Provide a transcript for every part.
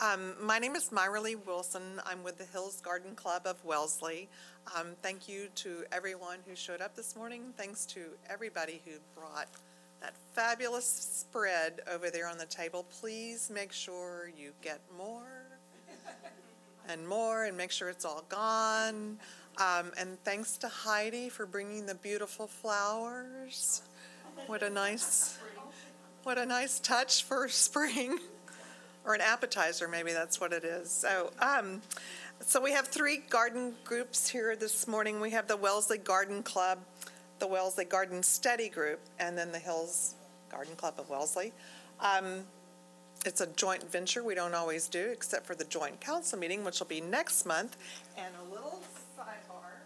Um, my name is Myra Lee Wilson. I'm with the Hills Garden Club of Wellesley. Um, thank you to everyone who showed up this morning. Thanks to everybody who brought that fabulous spread over there on the table. Please make sure you get more and more and make sure it's all gone. Um, and thanks to Heidi for bringing the beautiful flowers. What a nice, what a nice touch for spring, or an appetizer, maybe that's what it is. So, um, so we have three garden groups here this morning. We have the Wellesley Garden Club, the Wellesley Garden Study Group, and then the Hills Garden Club of Wellesley. Um, it's a joint venture we don't always do, except for the joint council meeting, which will be next month. And a little sidebar.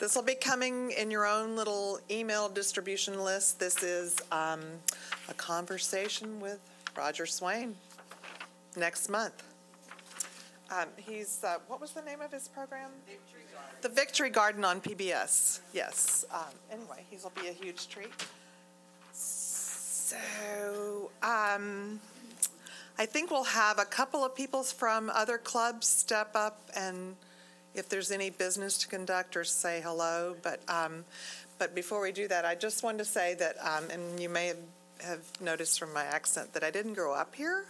This will be coming in your own little email distribution list. This is um, a conversation with Roger Swain next month. Um, he's, uh, what was the name of his program? Victory Garden. The Victory Garden on PBS, yes. Um, anyway, he's will be a huge treat. So, um, I think we'll have a couple of people from other clubs step up and if there's any business to conduct or say hello. But, um, but before we do that, I just wanted to say that, um, and you may have, have noticed from my accent that I didn't grow up here.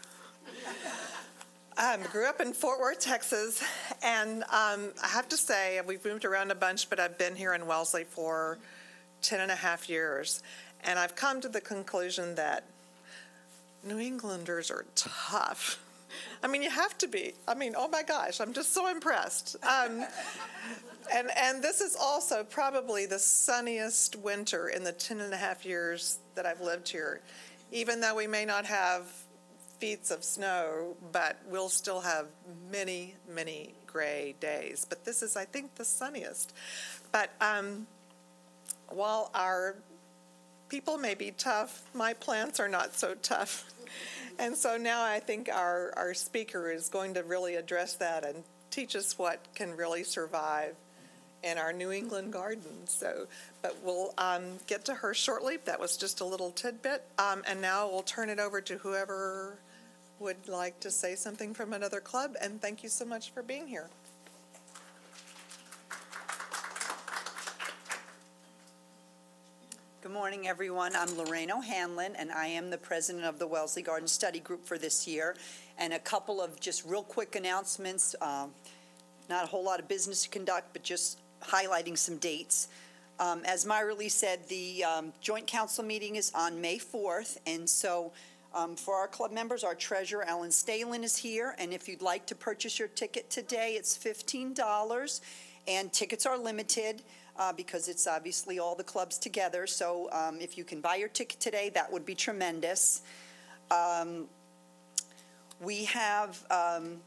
Um, grew up in Fort Worth, Texas, and um, I have to say, we've moved around a bunch, but I've been here in Wellesley for 10 and a half years. And I've come to the conclusion that New Englanders are tough. I mean, you have to be. I mean, oh my gosh, I'm just so impressed. Um, and, and this is also probably the sunniest winter in the 10 and a half years that I've lived here. Even though we may not have feet of snow, but we'll still have many, many gray days. But this is, I think, the sunniest. But um, while our people may be tough, my plants are not so tough. And so now I think our, our speaker is going to really address that and teach us what can really survive in our New England gardens. So, but we'll um, get to her shortly. That was just a little tidbit. Um, and now we'll turn it over to whoever would like to say something from another club, and thank you so much for being here. Good morning, everyone. I'm Lorraine O'Hanlon, and I am the president of the Wellesley Garden Study Group for this year. And a couple of just real quick announcements. Um, not a whole lot of business to conduct, but just highlighting some dates. Um, as Myra Lee said, the um, joint council meeting is on May 4th, and so um, for our club members, our treasurer, Ellen Stalin, is here, and if you'd like to purchase your ticket today, it's $15, and tickets are limited uh, because it's obviously all the clubs together. So um, if you can buy your ticket today, that would be tremendous. Um, we have um,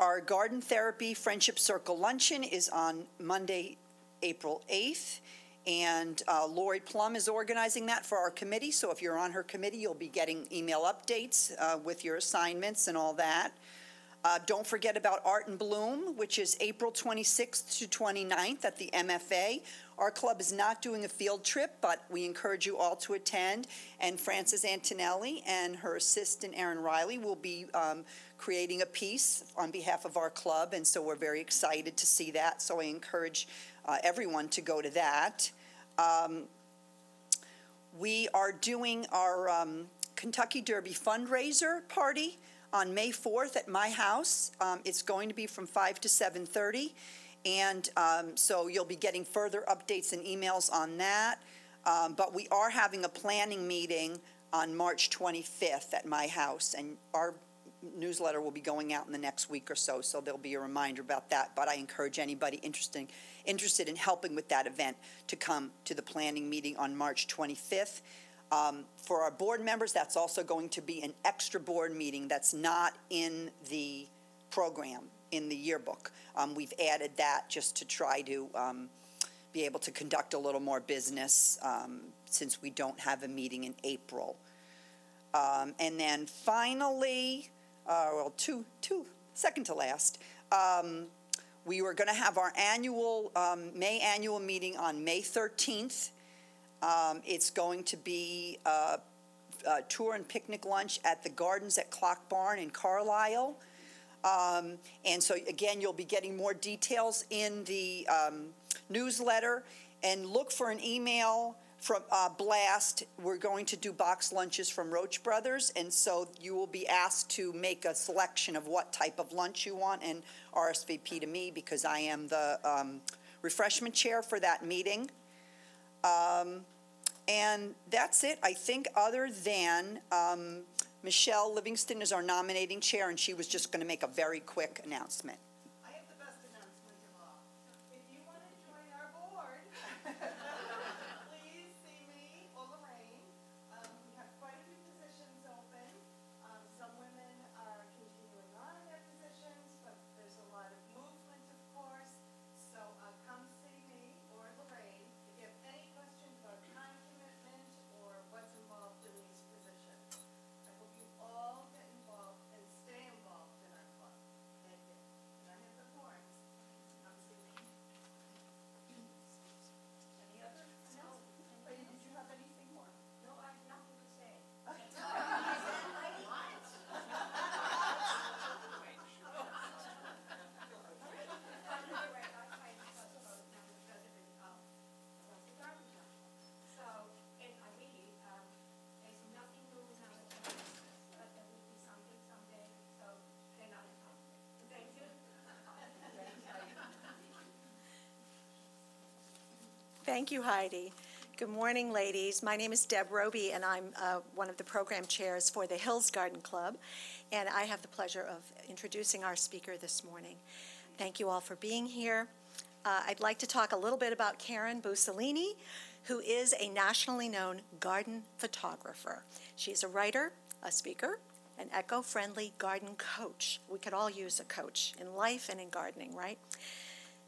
our garden therapy friendship circle luncheon is on Monday, April 8th. And uh, Lori Plum is organizing that for our committee. So if you're on her committee, you'll be getting email updates uh, with your assignments and all that. Uh, don't forget about Art in Bloom, which is April 26th to 29th at the MFA. Our club is not doing a field trip, but we encourage you all to attend. And Frances Antonelli and her assistant Aaron Riley will be um, creating a piece on behalf of our club, and so we're very excited to see that. So I encourage uh, everyone to go to that. Um, we are doing our um, Kentucky Derby fundraiser party on May 4th at my house. Um, it's going to be from 5 to 7:30, and um, so you'll be getting further updates and emails on that. Um, but we are having a planning meeting on March 25th at my house, and our newsletter will be going out in the next week or so, so there'll be a reminder about that. But I encourage anybody interested interested in helping with that event to come to the planning meeting on March 25th. Um, for our board members, that's also going to be an extra board meeting that's not in the program in the yearbook. Um, we've added that just to try to um, be able to conduct a little more business um, since we don't have a meeting in April. Um, and then finally, uh, well, two, two, second to last, um, we were going to have our annual, May annual meeting on May 13th. Um, it's going to be uh, uh, tour and picnic lunch at the Gardens at Clock Barn in Carlisle. Um, And so, again, you'll be getting more details in the um, newsletter. And look for an email from uh, Blast. We're going to do box lunches from Roche Brothers, and so you will be asked to make a selection of what type of lunch you want and RSVP to me because I am the um, refreshment chair for that meeting. Um, And that's it, I think, other than um, Michelle Livingston is our nominating chair, and she was just going to make a very quick announcement. Thank you, Heidi. Good morning, ladies. My name is Deb Roby, and I'm uh, one of the program chairs for the Hills Garden Club. And I have the pleasure of introducing our speaker this morning. Thank you all for being here. Uh, I'd like to talk a little bit about Karen Bussolini, who is a nationally known garden photographer. She's a writer, a speaker, an eco friendly garden coach. We could all use a coach in life and in gardening, right?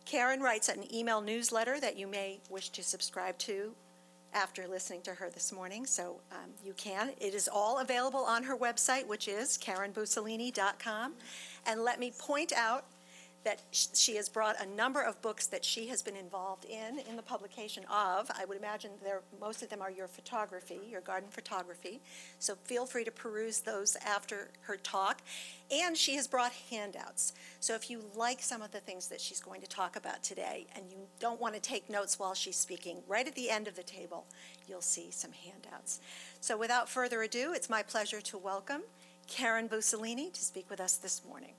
Karen writes an email newsletter that you may wish to subscribe to after listening to her this morning, so um, you can. It is all available on her website, which is karenbussolini.com. And let me point out that she has brought a number of books that she has been involved in, in the publication of. I would imagine there, most of them are your photography, your garden photography. So feel free to peruse those after her talk. And she has brought handouts. So if you like some of the things that she's going to talk about today and you don't want to take notes while she's speaking, right at the end of the table, you'll see some handouts. So without further ado, it's my pleasure to welcome Karen Bussolini to speak with us this morning.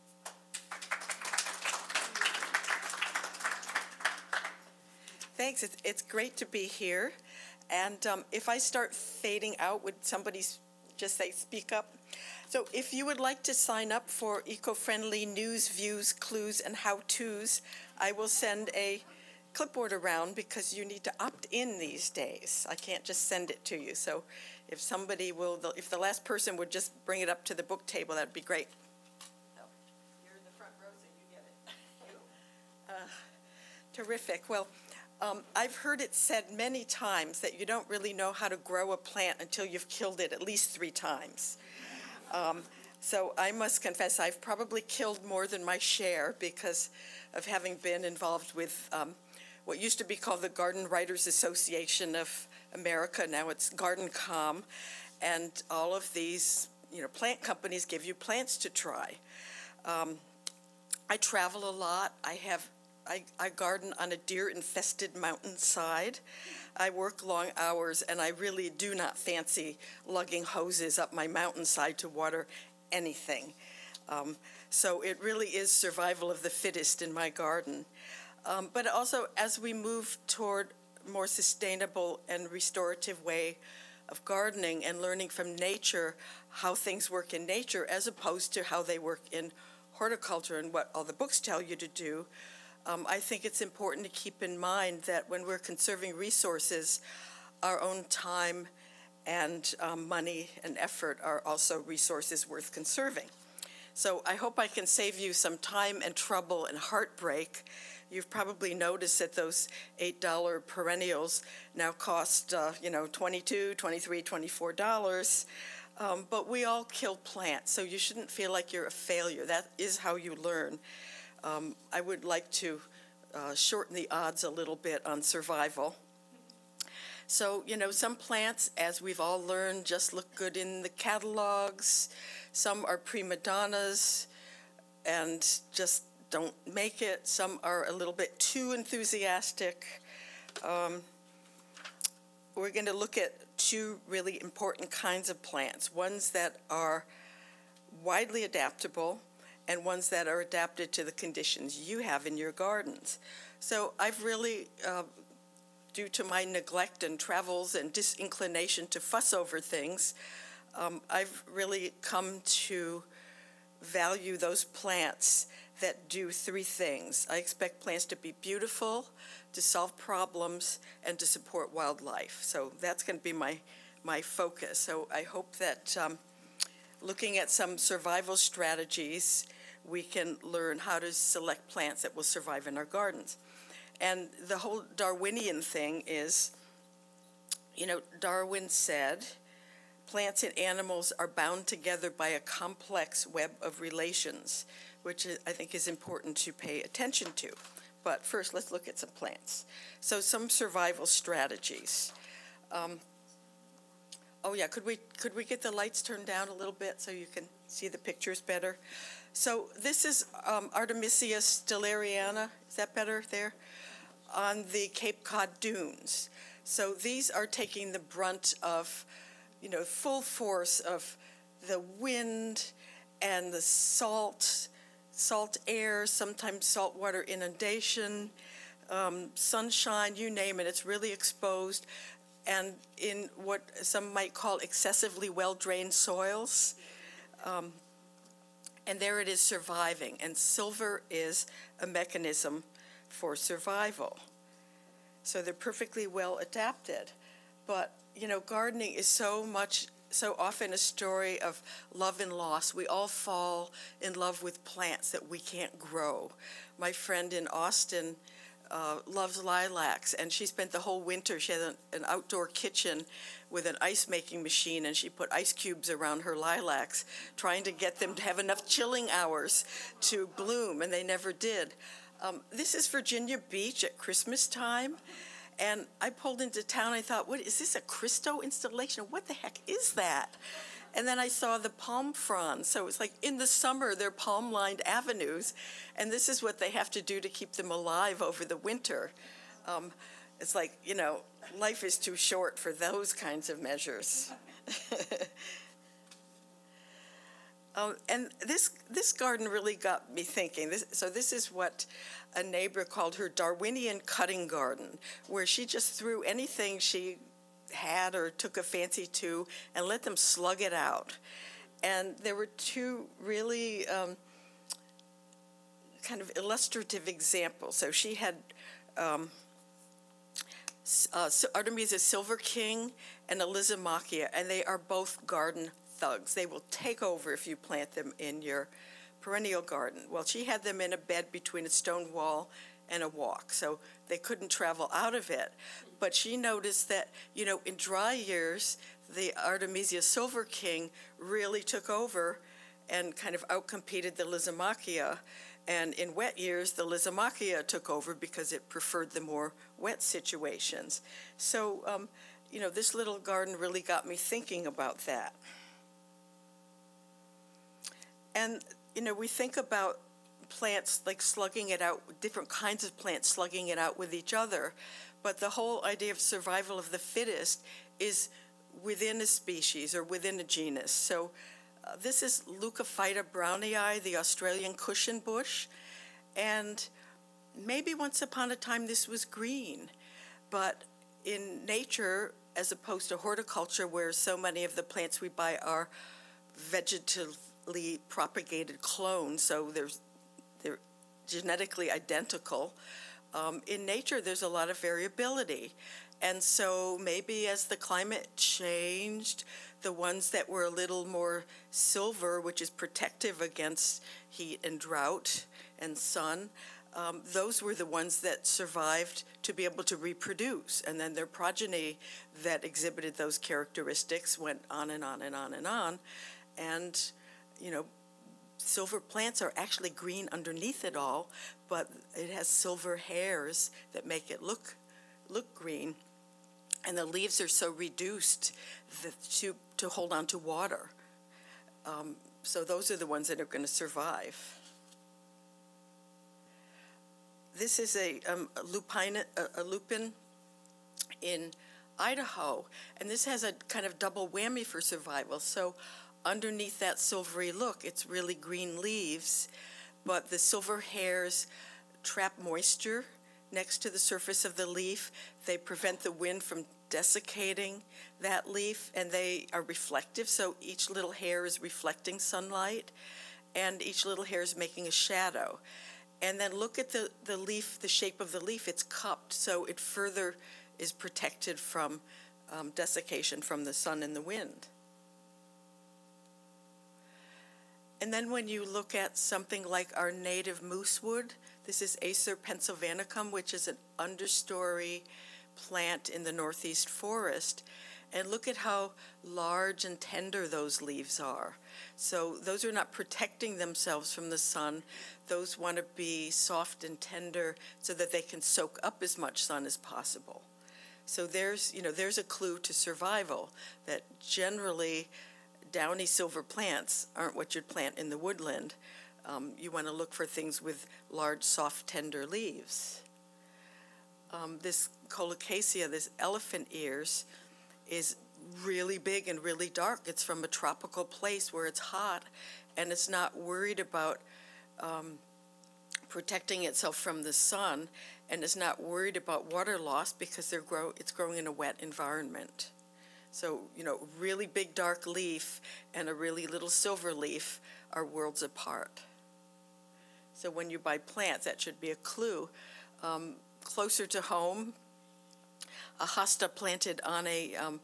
Thanks. It's, it's great to be here. And um, if I start fading out, would somebody just say, speak up? So if you would like to sign up for eco-friendly news, views, clues, and how-tos, I will send a clipboard around because you need to opt in these days. I can't just send it to you. So if somebody will, the- if the last person would just bring it up to the book table, that'd be great. So, You're in the front row, so you get it. Uh, Terrific. Well, um, I've heard it said many times that you don't really know how to grow a plant until you've killed it at least three times. Um, so I must confess, I've probably killed more than my share because of having been involved with um, what used to be called the Garden Writers Association of America. Now it's GardenComm, and all of these, you know, plant companies give you plants to try. Um, I travel a lot. I have I, I garden on a deer-infested mountainside. I work long hours, and I really do not fancy lugging hoses up my mountainside to water anything. Um, so it really is survival of the fittest in my garden. Um, but also, as we move toward more sustainable and restorative way of gardening and learning from nature how things work in nature as opposed to how they work in horticulture and what all the books tell you to do, um, I think it's important to keep in mind that when we're conserving resources, our own time and um, money and effort are also resources worth conserving. So I hope I can save you some time and trouble and heartbreak. You've probably noticed that those $8 perennials now cost, uh, you know, $22, $23, $24. Um, but we all kill plants, so you shouldn't feel like you're a failure. That is how you learn. Um, I would like to uh, shorten the odds a little bit on survival. So, you know, some plants, as we've all learned, just look good in the catalogs. Some are prima donnas and just don't make it. Some are a little bit too enthusiastic. Um, we're going to look at two really important kinds of plants ones that are widely adaptable and ones that are adapted to the conditions you have in your gardens. So I've really, uh, due to my neglect and travels and disinclination to fuss over things, um, I've really come to value those plants that do three things. I expect plants to be beautiful, to solve problems, and to support wildlife. So that's going to be my, my focus. So I hope that um, looking at some survival strategies, we can learn how to select plants that will survive in our gardens. And the whole Darwinian thing is, you know, Darwin said, plants and animals are bound together by a complex web of relations, which I think is important to pay attention to. But first, let's look at some plants. So, some survival strategies. Um, oh yeah, could we could we get the lights turned down a little bit so you can see the pictures better? So this is um, Artemisia stelleriana. Is that better there? On the Cape Cod dunes. So these are taking the brunt of you know, full force of the wind and the salt, salt air, sometimes saltwater inundation, um, sunshine, you name it, it's really exposed. And in what some might call excessively well drained soils. Um, and there it is surviving. And silver is a mechanism for survival. So they're perfectly well adapted. But you know, gardening is so much, so often a story of love and loss. We all fall in love with plants that we can't grow. My friend in Austin uh, loves lilacs, and she spent the whole winter. She had an, an outdoor kitchen with an ice making machine, and she put ice cubes around her lilacs, trying to get them to have enough chilling hours to bloom, and they never did. Um, this is Virginia Beach at Christmas time. And I pulled into town. I thought, what is this a Christo installation? What the heck is that? And then I saw the palm fronds. So it's like in the summer, they're palm lined avenues. And this is what they have to do to keep them alive over the winter. Um, it's like, you know, life is too short for those kinds of measures. um, and this, this garden really got me thinking. This, so, this is what a neighbor called her Darwinian cutting garden, where she just threw anything she had or took a fancy to and let them slug it out. And there were two really um, kind of illustrative examples. So she had um, uh, Artemisia Silver King and a Lysimachia, and they are both garden thugs. They will take over if you plant them in your perennial garden. Well, she had them in a bed between a stone wall and a walk, so they couldn't travel out of it. But she noticed that, you know, in dry years, the Artemisia Silver King really took over and kind of outcompeted the Lysimachia. And in wet years, the Lysimachia took over because it preferred the more wet situations. So, um, you know, this little garden really got me thinking about that. And you know, we think about plants like slugging it out, different kinds of plants slugging it out with each other, but the whole idea of survival of the fittest is within a species or within a genus. So uh, this is Leucophyta brownii, the Australian cushion bush, and maybe once upon a time this was green, but in nature, as opposed to horticulture, where so many of the plants we buy are vegetative propagated clones, so there's genetically identical. Um, in nature, there's a lot of variability. And so maybe as the climate changed, the ones that were a little more silver, which is protective against heat and drought and sun, um, those were the ones that survived to be able to reproduce. And then their progeny that exhibited those characteristics went on and on and on and on. And you know, silver plants are actually green underneath it all, but it has silver hairs that make it look look green. and the leaves are so reduced to, to hold on to water. Um, so those are the ones that are going to survive. This is a, um, a, lupine, a, a lupin in Idaho, and this has a kind of double whammy for survival. So underneath that silvery look, it's really green leaves, but the silver hairs trap moisture next to the surface of the leaf. They prevent the wind from desiccating that leaf, and they are reflective, so each little hair is reflecting sunlight, and each little hair is making a shadow. And then look at the, the leaf, the shape of the leaf, it's cupped, so it further is protected from um, desiccation from the sun and the wind. And then when you look at something like our native moosewood, this is Acer pennsylvanicum, which is an understory plant in the northeast forest. And look at how large and tender those leaves are. So those are not protecting themselves from the sun. Those want to be soft and tender so that they can soak up as much sun as possible. So there's, you know, there's a clue to survival that generally downy silver plants aren't what you'd plant in the woodland. Um, you want to look for things with large, soft, tender leaves. Um, this colocasia, this elephant ears, is really big and really dark. It's from a tropical place where it's hot, and it's not worried about um, protecting itself from the sun, and it's not worried about water loss because they're grow it's growing in a wet environment. So you know, really big dark leaf and a really little silver leaf are worlds apart. So when you buy plants, that should be a clue. Um, closer to home, a hosta planted on a, um,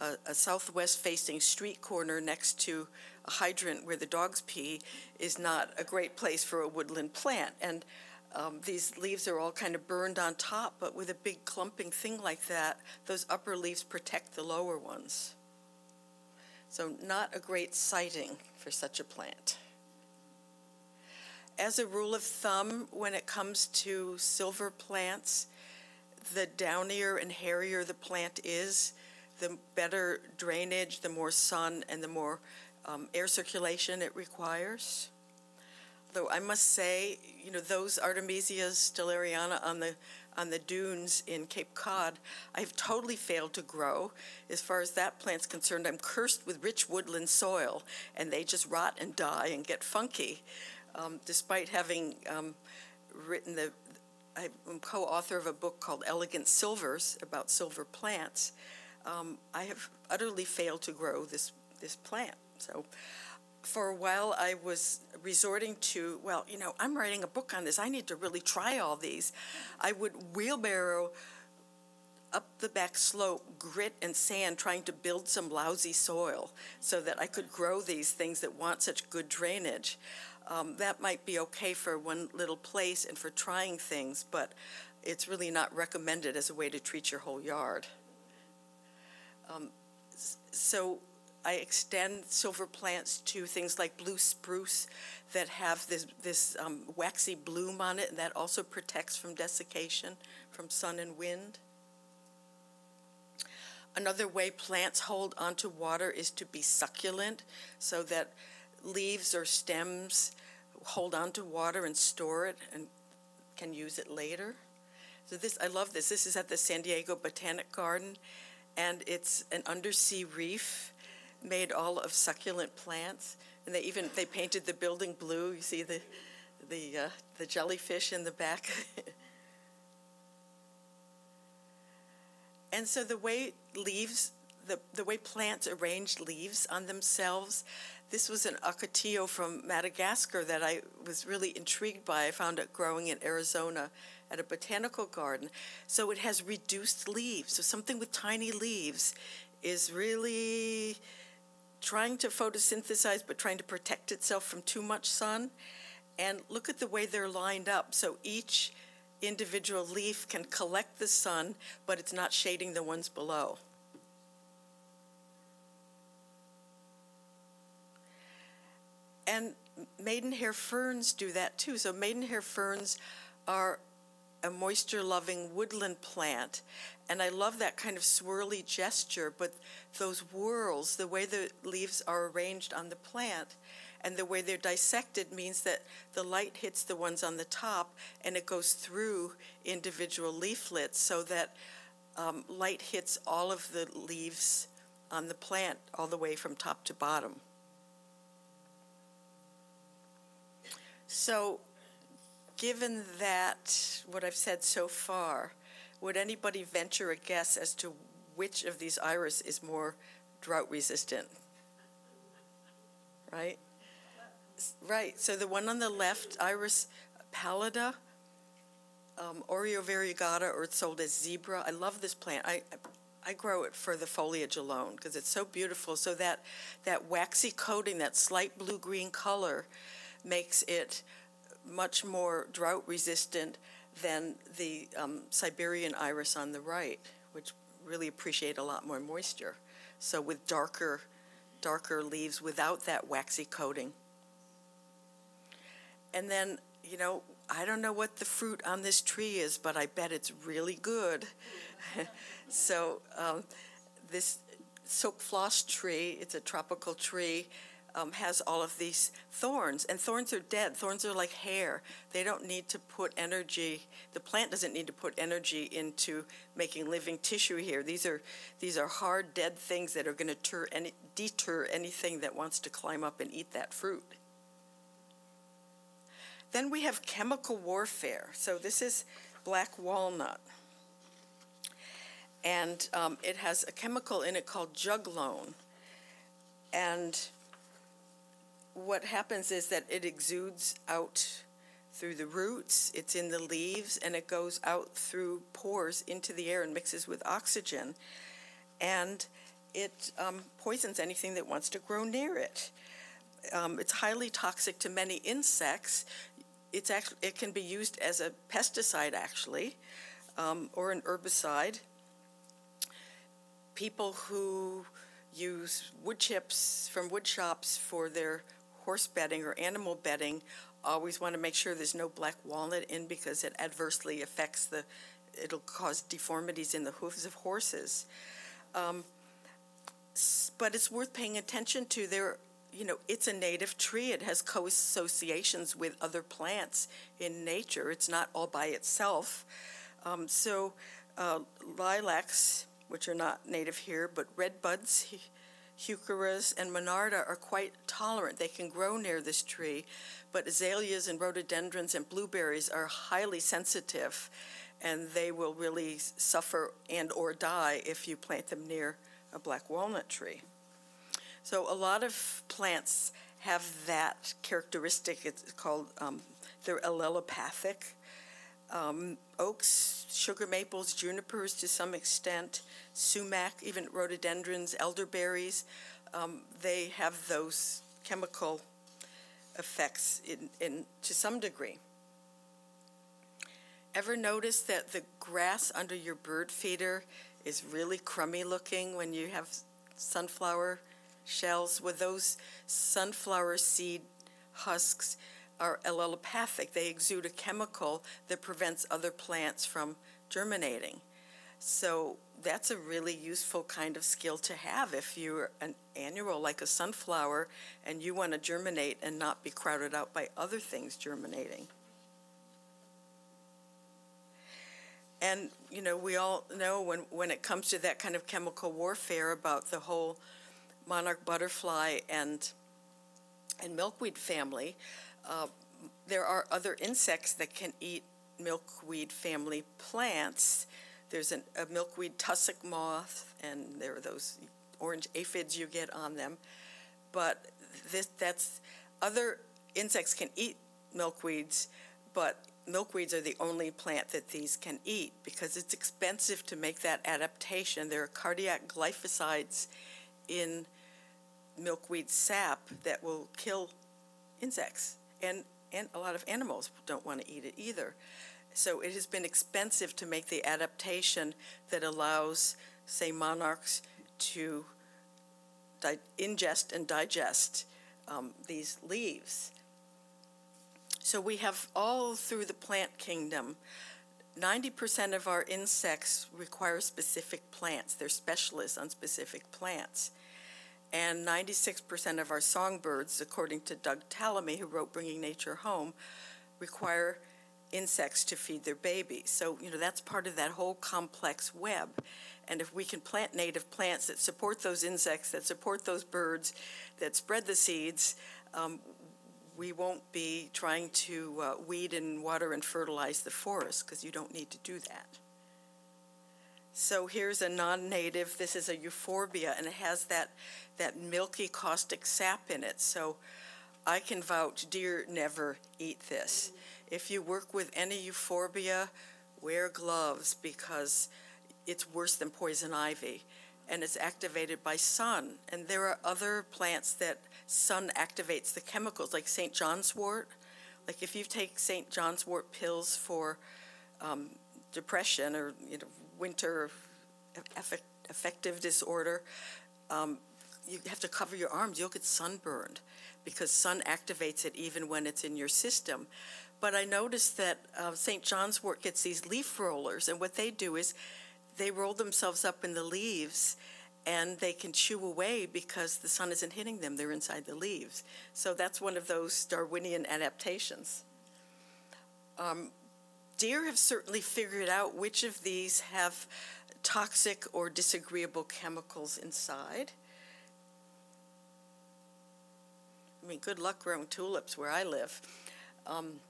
a, a southwest facing street corner next to a hydrant where the dogs pee is not a great place for a woodland plant. And um, these leaves are all kind of burned on top, but with a big clumping thing like that, those upper leaves protect the lower ones. So, not a great siting for such a plant. As a rule of thumb, when it comes to silver plants, the downier and hairier the plant is, the better drainage, the more sun, and the more um, air circulation it requires. Though I must say, you know, those Artemisias stelleriana on the on the dunes in Cape Cod, I've totally failed to grow. As far as that plant's concerned, I'm cursed with rich woodland soil, and they just rot and die and get funky. Um, despite having um, written the, I'm co-author of a book called Elegant Silvers about silver plants. Um, I have utterly failed to grow this this plant. So for a while I was resorting to, well, you know, I'm writing a book on this. I need to really try all these. I would wheelbarrow up the back slope, grit and sand, trying to build some lousy soil so that I could grow these things that want such good drainage. Um, that might be okay for one little place and for trying things, but it's really not recommended as a way to treat your whole yard. Um, so I extend silver plants to things like blue spruce that have this, this um, waxy bloom on it, and that also protects from desiccation from sun and wind. Another way plants hold onto water is to be succulent, so that leaves or stems hold onto water and store it and can use it later. So this, I love this. This is at the San Diego Botanic Garden, and it's an undersea reef made all of succulent plants, and they even they painted the building blue. You see the the uh, the jellyfish in the back. and so the way leaves, the the way plants arrange leaves on themselves, this was an ocotillo from Madagascar that I was really intrigued by. I found it growing in Arizona at a botanical garden. So it has reduced leaves. So something with tiny leaves is really trying to photosynthesize but trying to protect itself from too much sun. And look at the way they're lined up. So each individual leaf can collect the sun, but it's not shading the ones below. And maidenhair ferns do that too. So maidenhair ferns are a moisture-loving woodland plant. And I love that kind of swirly gesture, but those whorls, the way the leaves are arranged on the plant, and the way they're dissected means that the light hits the ones on the top and it goes through individual leaflets so that um, light hits all of the leaves on the plant all the way from top to bottom. So, given that, what I've said so far, would anybody venture a guess as to which of these iris is more drought resistant? Right? Right. So the one on the left, Iris pallida, um, Aurea variegata, or it's sold as zebra. I love this plant. I I grow it for the foliage alone because it's so beautiful. So that that waxy coating, that slight blue green color, makes it much more drought resistant than the um, Siberian iris on the right, which really appreciate a lot more moisture. So with darker, darker leaves without that waxy coating. And then, you know, I don't know what the fruit on this tree is, but I bet it's really good. so um, this silk floss tree, it's a tropical tree, um, has all of these thorns, and thorns are dead. Thorns are like hair. They don't need to put energy. The plant doesn't need to put energy into making living tissue here. These are these are hard, dead things that are going to deter, any, deter anything that wants to climb up and eat that fruit. Then we have chemical warfare. So this is black walnut. And um, it has a chemical in it called juglone. And what happens is that it exudes out through the roots, it's in the leaves, and it goes out through pores into the air and mixes with oxygen. And it um, poisons anything that wants to grow near it. Um, it's highly toxic to many insects it's actually, it can be used as a pesticide actually, um, or an herbicide. People who use wood chips from wood shops for their horse bedding or animal bedding always want to make sure there's no black walnut in because it adversely affects the, it'll cause deformities in the hooves of horses. Um, but it's worth paying attention to. There you know, it's a native tree. It has co-associations with other plants in nature. It's not all by itself. Um, so uh, lilacs, which are not native here, but red buds, heucheras, and monarda are quite tolerant. They can grow near this tree, but azaleas and rhododendrons and blueberries are highly sensitive, and they will really suffer and or die if you plant them near a black walnut tree. So a lot of plants have that characteristic. It's called, um, they're allelopathic. Um, oaks, sugar maples, junipers to some extent, sumac, even rhododendrons, elderberries, um, they have those chemical effects in, in to some degree. Ever notice that the grass under your bird feeder is really crummy looking when you have sunflower shells with those sunflower seed husks are allelopathic. They exude a chemical that prevents other plants from germinating. So that's a really useful kind of skill to have if you're an annual like a sunflower and you want to germinate and not be crowded out by other things germinating. And you know, we all know when when it comes to that kind of chemical warfare about the whole monarch butterfly and and milkweed family, uh, there are other insects that can eat milkweed family plants. There's an, a milkweed tussock moth, and there are those orange aphids you get on them. But this, that's other insects can eat milkweeds, but milkweeds are the only plant that these can eat because it's expensive to make that adaptation. There are cardiac glycosides in milkweed sap that will kill insects. And, and a lot of animals don't want to eat it either. So it has been expensive to make the adaptation that allows, say, monarchs to ingest and digest um, these leaves. So we have all through the plant kingdom 90% of our insects require specific plants. They're specialists on specific plants. And 96% of our songbirds, according to Doug Tallamy, who wrote Bringing Nature Home, require insects to feed their babies. So, you know, that's part of that whole complex web. And if we can plant native plants that support those insects, that support those birds, that spread the seeds, um, we won't be trying to uh, weed and water and fertilize the forest because you don't need to do that. So here's a non-native. This is a euphorbia, and it has that that milky caustic sap in it. So I can vouch deer never eat this. If you work with any euphorbia, wear gloves because it's worse than poison ivy and it's activated by sun. And there are other plants that sun activates the chemicals, like St. John's wort. Like if you take St. John's wort pills for um, depression or you know winter affect, affective disorder, um, you have to cover your arms. You'll get sunburned because sun activates it even when it's in your system. But I noticed that uh, St. John's wort gets these leaf rollers, and what they do is they roll themselves up in the leaves and they can chew away because the sun isn't hitting them. They're inside the leaves. So that's one of those Darwinian adaptations. Um, deer have certainly figured out which of these have toxic or disagreeable chemicals inside. I mean, good luck growing tulips where I live. Um,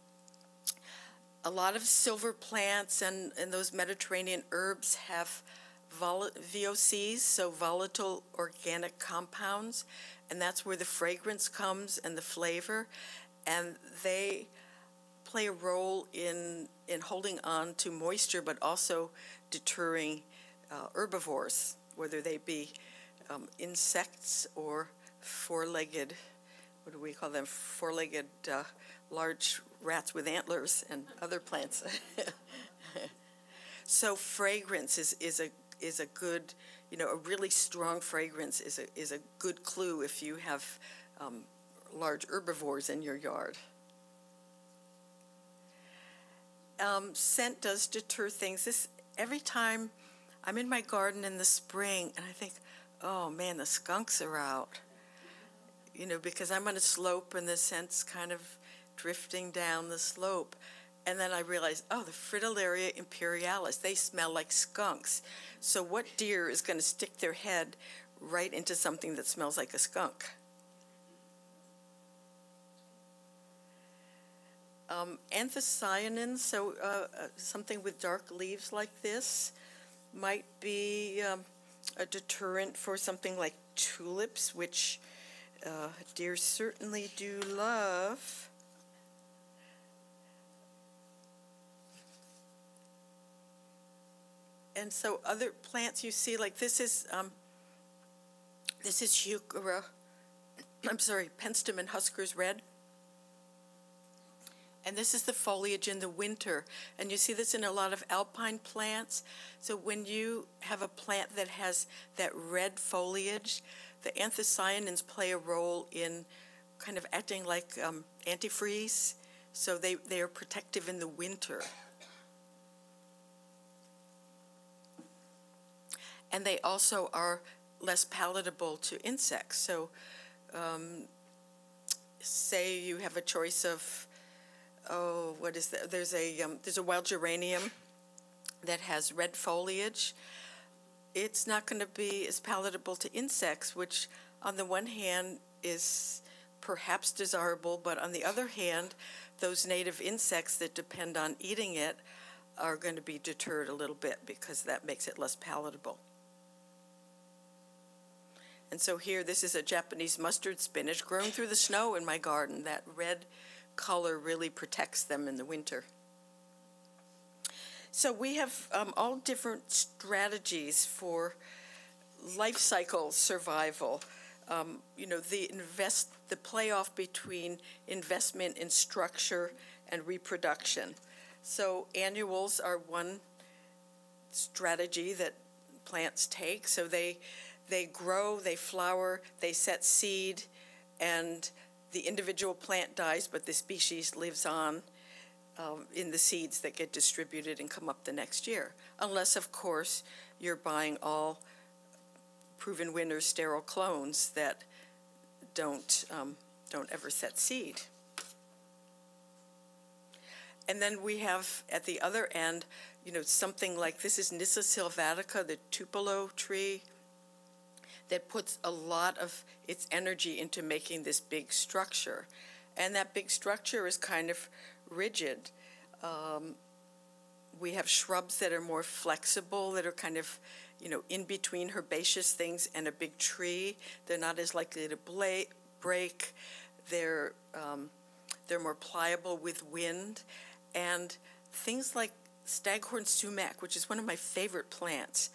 a lot of silver plants and, and those Mediterranean herbs have VOCs, so volatile organic compounds, and that's where the fragrance comes and the flavor, and they play a role in in holding on to moisture, but also deterring uh, herbivores, whether they be um, insects or four-legged. What do we call them? Four-legged uh, large rats with antlers and other plants. so fragrance is, is a is a good, you know, a really strong fragrance is a is a good clue if you have um, large herbivores in your yard. Um, scent does deter things. This every time I'm in my garden in the spring and I think, oh man, the skunks are out. You know, because I'm on a slope and the scent's kind of drifting down the slope. And then I realized, oh, the Fritillaria imperialis, they smell like skunks. So what deer is going to stick their head right into something that smells like a skunk? Um, anthocyanins, so uh, uh, something with dark leaves like this, might be um, a deterrent for something like tulips, which uh, deer certainly do love. and so other plants you see, like this is um, this is heuchera. I'm sorry, penstemon Husker's red. And this is the foliage in the winter. And you see this in a lot of alpine plants. So when you have a plant that has that red foliage, the anthocyanins play a role in kind of acting like um, antifreeze. So they, they are protective in the winter. and they also are less palatable to insects. So, um, say you have a choice of, oh, what is that? There's a um, there's a wild geranium that has red foliage. It's not going to be as palatable to insects, which, on the one hand, is perhaps desirable, but on the other hand, those native insects that depend on eating it are going to be deterred a little bit because that makes it less palatable. And so here, this is a Japanese mustard spinach grown through the snow in my garden. That red color really protects them in the winter. So we have um, all different strategies for life cycle survival. Um, you know, the invest the playoff between investment in structure and reproduction. So annuals are one strategy that plants take. So they they grow, they flower, they set seed, and the individual plant dies, but the species lives on. um, in the seeds that get distributed and come up the next year. Unless, of course, you're buying all proven winners sterile clones that don't, um, don't ever set seed. And then we have at the other end, you know, something like this is Nyssa sylvatica, the tupelo tree, that puts a lot of its energy into making this big structure. And that big structure is kind of rigid. Um, we have shrubs that are more flexible, that are kind of, you know, in between herbaceous things and a big tree. They're not as likely to bla- break. They're um, they're more pliable with wind, and things like staghorn sumac, which is one of my favorite plants,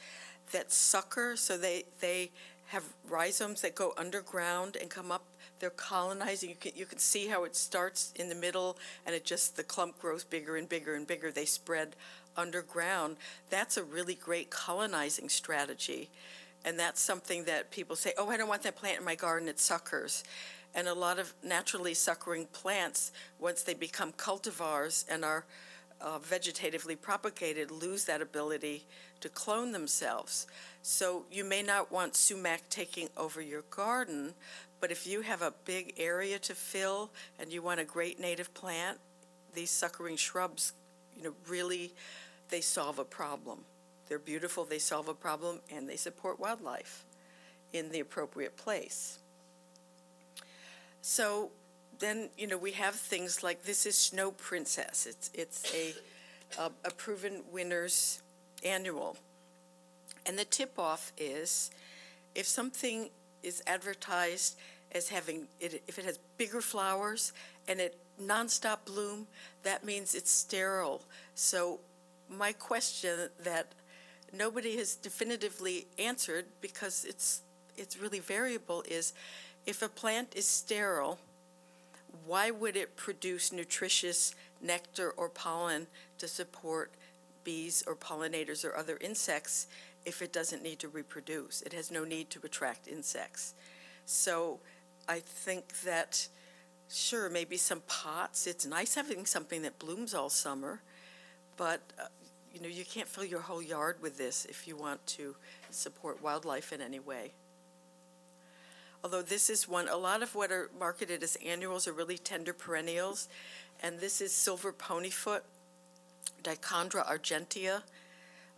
that sucker. So they they have rhizomes that go underground and come up. They're colonizing. You can you can see how it starts in the middle, and it just the clump grows bigger and bigger and bigger. They spread underground. That's a really great colonizing strategy, and that's something that people say, "Oh, I don't want that plant in my garden. It suckers." And a lot of naturally suckering plants, once they become cultivars and are uh, vegetatively propagated, lose that ability to clone themselves. So you may not want sumac taking over your garden, but if you have a big area to fill and you want a great native plant, these suckering shrubs, you know, really, they solve a problem. They're beautiful, they solve a problem, and they support wildlife in the appropriate place. So then, you know, we have things like this is Snow Princess. It's, it's a, a, a proven winner's annual. And the tip off is if something is advertised as having, it, if it has bigger flowers and it nonstop bloom, that means it's sterile. So, my question that nobody has definitively answered because it's it's really variable is if a plant is sterile, why would it produce nutritious nectar or pollen to support bees or pollinators or other insects if it doesn't need to reproduce? It has no need to attract insects. So I think that, sure, maybe some pots, it's nice having something that blooms all summer, but uh, you know, you can't fill your whole yard with this if you want to support wildlife in any way although this is one, a lot of what are marketed as annuals are really tender perennials. And this is silver ponyfoot, Dichondra argentea,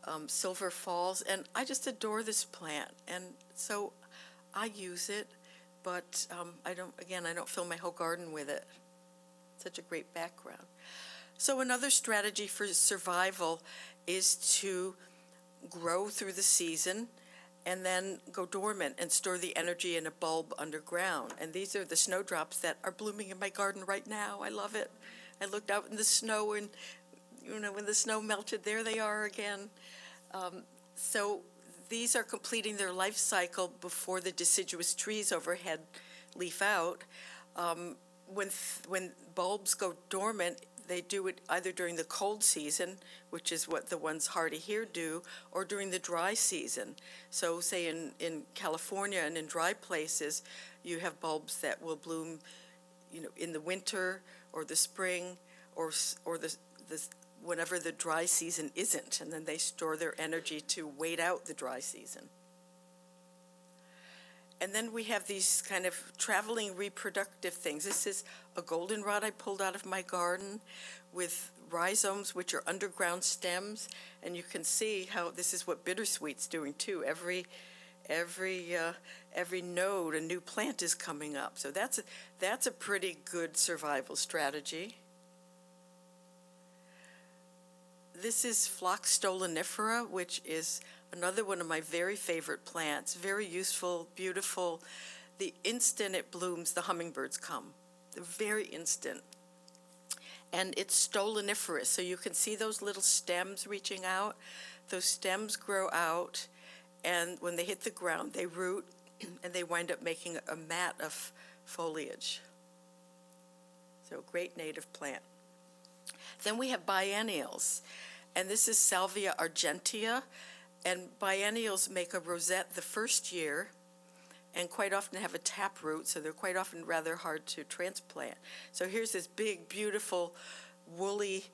um, silver falls. And I just adore this plant. And so I use it, but um, I don't, again, I don't fill my whole garden with it. Such a great background. So another strategy for survival is to grow through the season and then go dormant and store the energy in a bulb underground. And these are the snowdrops that are blooming in my garden right now. I love it. I looked out in the snow and, you know, when the snow melted, there they are again. Um, so these are completing their life cycle before the deciduous trees overhead leaf out. Um, when, when bulbs go dormant, they do it either during the cold season, which is what the ones hardy here do, or during the dry season. So, say in, in California and in dry places, you have bulbs that will bloom, you know, in the winter or the spring or or the the whenever the dry season isn't, and then they store their energy to wait out the dry season. And then we have these kind of traveling reproductive things. This is a goldenrod I pulled out of my garden with rhizomes, which are underground stems. And you can see how this is what bittersweet's doing too. Every every uh, every node, a new plant is coming up. So that's a, that's a pretty good survival strategy. This is Phlox stolonifera, which is another one of my very favorite plants, very useful, beautiful. The instant it blooms, the hummingbirds come, the very instant. And it's stoloniferous, so you can see those little stems reaching out. Those stems grow out, and when they hit the ground, they root, and they wind up making a mat of foliage. So, great native plant. Then we have biennials, and this is Salvia argentea. And biennials make a rosette the first year and quite often have a tap root, so they're quite often rather hard to transplant. So here's this big, beautiful woolly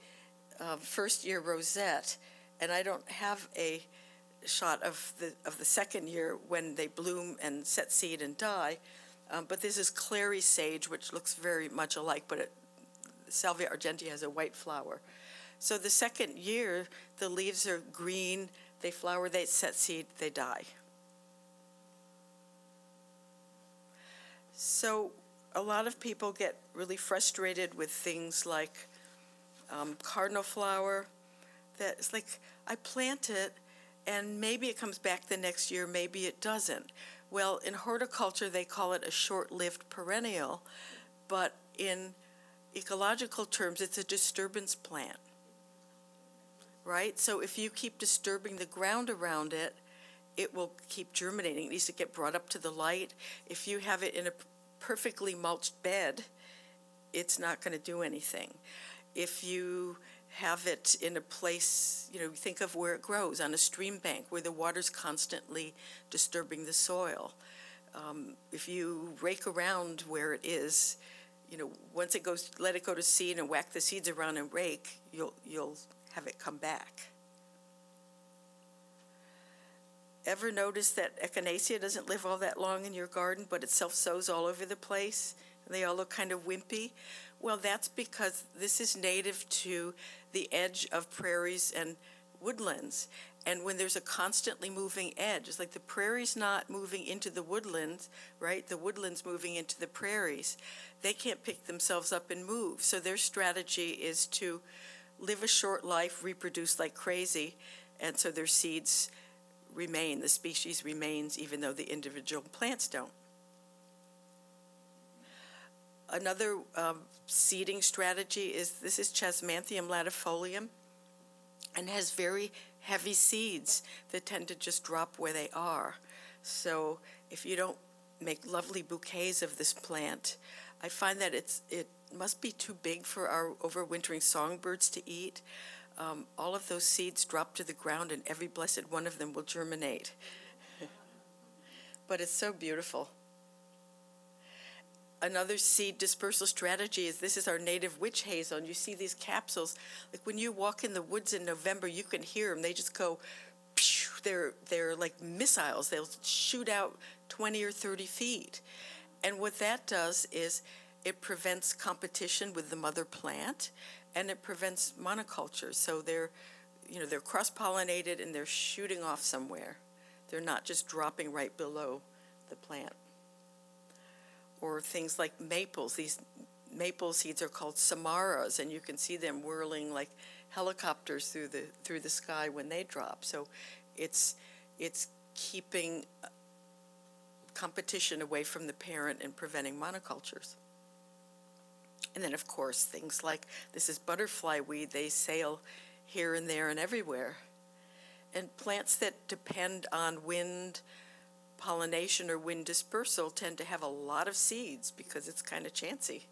uh, first year rosette, and I don't have a shot of the of the second year when they bloom and set seed and die. Um, but this is clary sage, which looks very much alike, but it, Salvia argentea has a white flower. So the second year, the leaves are green, they flower, they set seed, they die. So a lot of people get really frustrated with things like um, cardinal flower. That it's like I plant it, and maybe it comes back the next year, maybe it doesn't. Well, in horticulture, they call it a short-lived perennial, but in ecological terms, it's a disturbance plant. Right? So if you keep disturbing the ground around it, it will keep germinating. It needs to get brought up to the light. If you have it in a perfectly mulched bed, it's not going to do anything. If you have it in a place, you know, think of where it grows on a stream bank where the water's constantly disturbing the soil. Um, if you rake around where it is, you know, once it goes, let it go to seed and whack the seeds around and rake, you'll you'll have it come back. Ever notice that echinacea doesn't live all that long in your garden, but it self sows all over the place? And they all look kind of wimpy. Well, that's because this is native to the edge of prairies and woodlands. And when there's a constantly moving edge, it's like the prairie's not moving into the woodlands, right? The woodlands moving into the prairies. They can't pick themselves up and move. So their strategy is to live a short life, reproduce like crazy, and so their seeds remain, the species remains even though the individual plants don't. Another um, seeding strategy is this is Chasmanthium latifolium and has very heavy seeds that tend to just drop where they are. So if you don't make lovely bouquets of this plant, I find that it's it must be too big for our overwintering songbirds to eat um, all of those seeds drop to the ground and every blessed one of them will germinate. but it's so beautiful. Another seed dispersal strategy is this is our native witch hazel, and you see these capsules. Like when you walk in the woods in November, you can hear them. They just go, they're, they're like missiles. They'll shoot out 20 or 30 feet. And what that does is it prevents competition with the mother plant and it prevents monoculture. So they're, you know, they're cross-pollinated and they're shooting off somewhere. They're not just dropping right below the plant. Or things like maples. These maple seeds are called samaras, and you can see them whirling like helicopters through the through the sky when they drop. So it's it's keeping competition away from the parent and preventing monocultures. And then, of course, things like this is butterfly weed, they sail here and there and everywhere. And plants that depend on wind pollination or wind dispersal tend to have a lot of seeds because it's kind of chancy.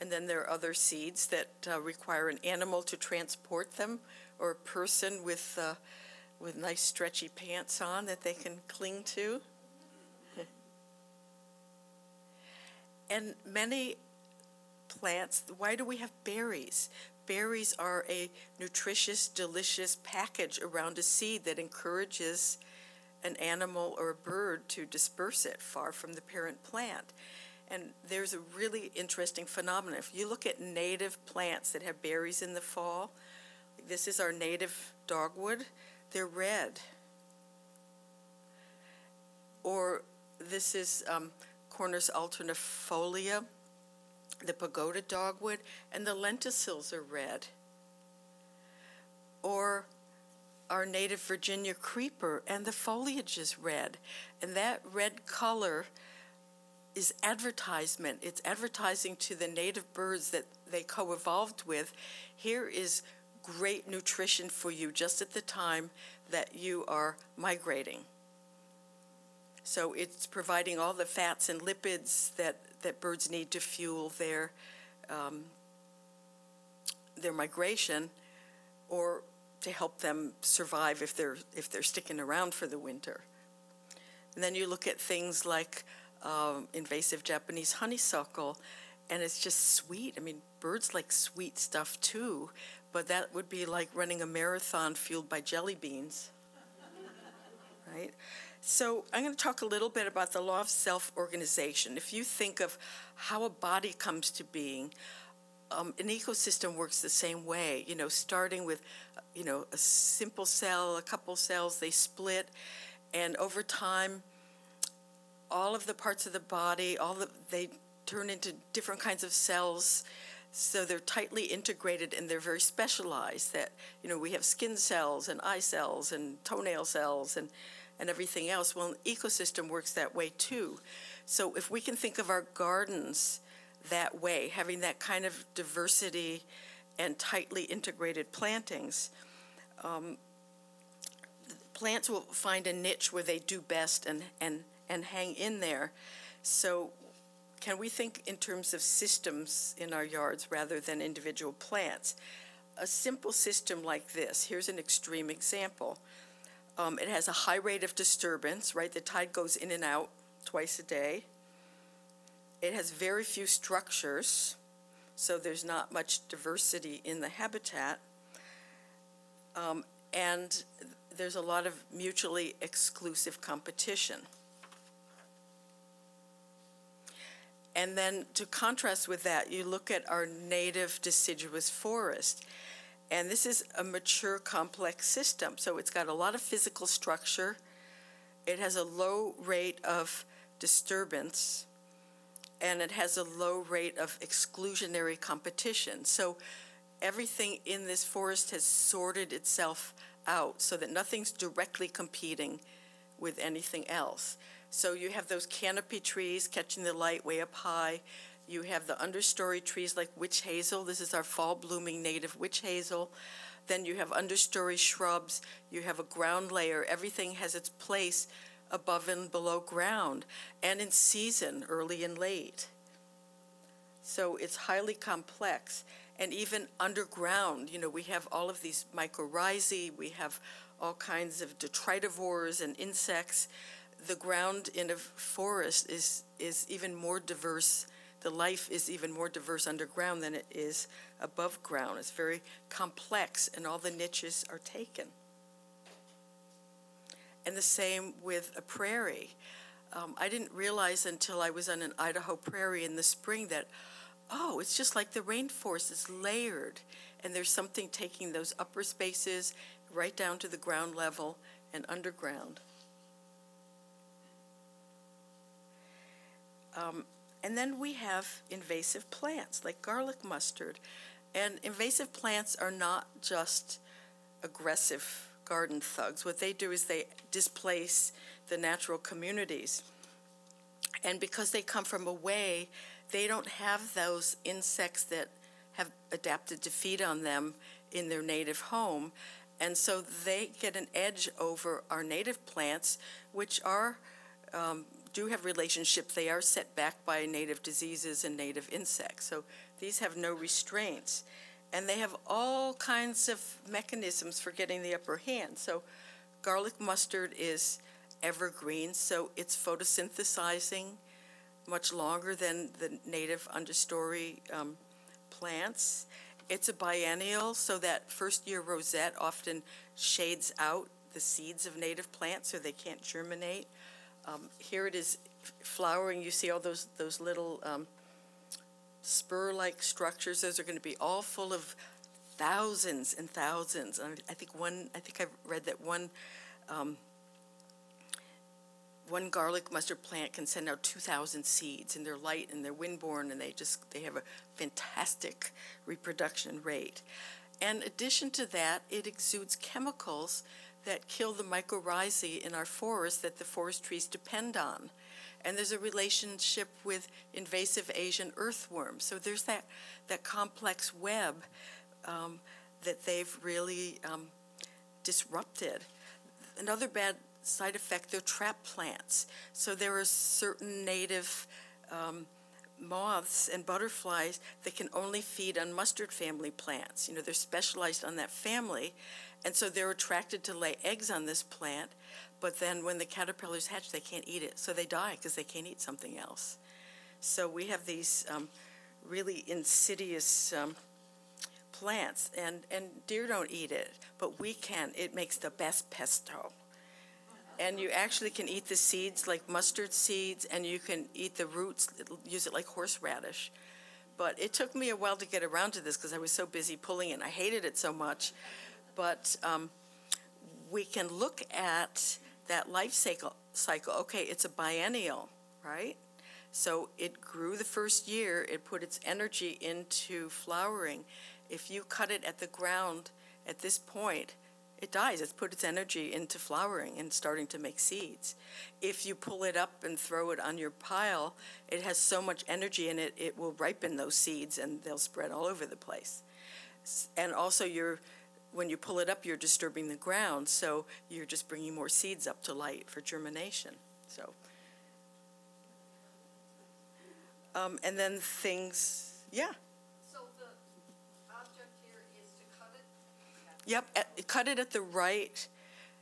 And then there are other seeds that uh, require an animal to transport them or a person with, uh, with nice stretchy pants on that they can cling to. And many plants, why do we have berries? Berries are a nutritious, delicious package around a seed that encourages an animal or a bird to disperse it far from the parent plant. And there's a really interesting phenomenon. If you look at native plants that have berries in the fall, this is our native dogwood, they're red. Or this is um, Cornus alternifolia, the pagoda dogwood, and the lenticels are red. Or our native Virginia creeper, and the foliage is red. And that red color is advertisement. It's advertising to the native birds that they co evolved with. Here is great nutrition for you just at the time that you are migrating. So it's providing all the fats and lipids that, that birds need to fuel their, um, their migration or to help them survive if they're, if they're sticking around for the winter. And then you look at things like um, invasive Japanese honeysuckle, and it's just sweet. I mean, birds like sweet stuff too, but that would be like running a marathon fueled by jelly beans. right? So, I'm going to talk a little bit about the law of self organization. If you think of how a body comes to being, um, an ecosystem works the same way. You know, starting with, you know, a simple cell, a couple cells, they split, and over time, all of the parts of the body, all the they turn into different kinds of cells. So they're tightly integrated and they're very specialized. That you know, we have skin cells and eye cells and toenail cells and and everything else. Well, an ecosystem works that way too. So if we can think of our gardens that way, having that kind of diversity and tightly integrated plantings, um, plants will find a niche where they do best and, and, and hang in there. So can we think in terms of systems in our yards rather than individual plants? A simple system like this, here's an extreme example. Um, it has a high rate of disturbance, right? The tide goes in and out twice a day. It has very few structures, so there's not much diversity in the habitat. Um, and there's a lot of mutually exclusive competition. And then to contrast with that, you look at our native deciduous forest. And this is a mature complex system. So it's got a lot of physical structure. It has a low rate of disturbance and it has a low rate of exclusionary competition. So everything in this forest has sorted itself out so that nothing's directly competing with anything else. So you have those canopy trees catching the light way up high. You have the understory trees like witch hazel. This is our fall blooming native witch hazel. Then you have understory shrubs. You have a ground layer. Everything has its place above and below ground and in season, early and late. So it's highly complex. And even underground, you know, we have all of these mycorrhizae, we have all kinds of detritivores and insects. The ground in a forest is, is even more diverse. The life is even more diverse underground than it is above ground. It's very complex, and all the niches are taken and the same with a prairie. Um, I didn't realize until I was on an Idaho prairie in the spring that, oh, it's just like the rainforest is layered, and there's something taking those upper spaces right down to the ground level and underground. Um, and then we have invasive plants like garlic mustard. And invasive plants are not just aggressive garden thugs. What they do is they displace the natural communities. And because they come from away, they don't have those insects that have adapted to feed on them in their native home. And so they get an edge over our native plants, which are um, do have relationships. They are set back by native diseases and native insects. So these have no restraints and they have all kinds of mechanisms for getting the upper hand. So, garlic mustard is evergreen, so it's photosynthesizing much longer than the native understory um, plants. It's a biennial, so that first year rosette often shades out the seeds of native plants so they can't germinate. Um, here it is flowering. You see all those those little um, spur-like structures. Those are going to be all full of thousands and thousands. And I think one. I think I read that one. Um, one garlic mustard plant can send out 2,000 seeds, and they're light and they're windborne, and they just they have a fantastic reproduction rate. And in addition to that, it exudes chemicals that kill the mycorrhizae in our forests that the forest trees depend on and there's a relationship with invasive Asian earthworms. So there's that, that complex web um, that they've really um, disrupted. Another bad side effect, they're trap plants. So there are certain native um, moths and butterflies that can only feed on mustard family plants. You know, they're specialized on that family, and so they're attracted to lay eggs on this plant, but then when the caterpillars hatch, they can't eat it, so they die because they can't eat something else. So we have these um, really insidious um, plants, and, and deer don't eat it, but we can. It makes the best pesto. And you actually can eat the seeds like mustard seeds, and you can eat the roots, use it like horseradish. But it took me a while to get around to this because I was so busy pulling it. And I hated it so much. But um, we can look at that life cycle. Cycle. Okay, it's a biennial, right? So it grew the first year. It put its energy into flowering. If you cut it at the ground at this point, it dies. It's put its energy into flowering and starting to make seeds. If you pull it up and throw it on your pile, it has so much energy in it, it will ripen those seeds and they'll spread all over the place. And also, you're when you pull it up, you're disturbing the ground, so you're just bringing more seeds up to light for germination. So, um, and then things, yeah. So the object here is to cut it? Yep, at, cut it at the right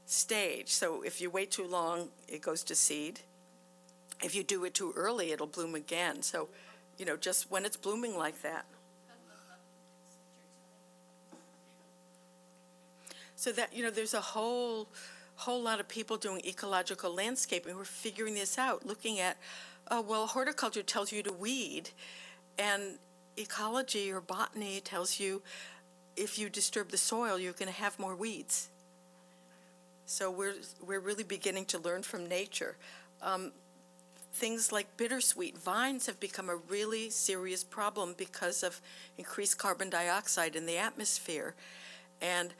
stage. So if you wait too long, it goes to seed. If you do it too early, it'll bloom again. So, you know, just when it's blooming like that. So that, you know, there's a whole whole lot of people doing ecological landscaping who are figuring this out, looking at, oh, well, horticulture tells you to weed, and ecology or botany tells you if you disturb the soil, you're going to have more weeds. So we're we're really beginning to learn from nature. Um, things like bittersweet vines have become a really serious problem because of increased carbon dioxide in the atmosphere, and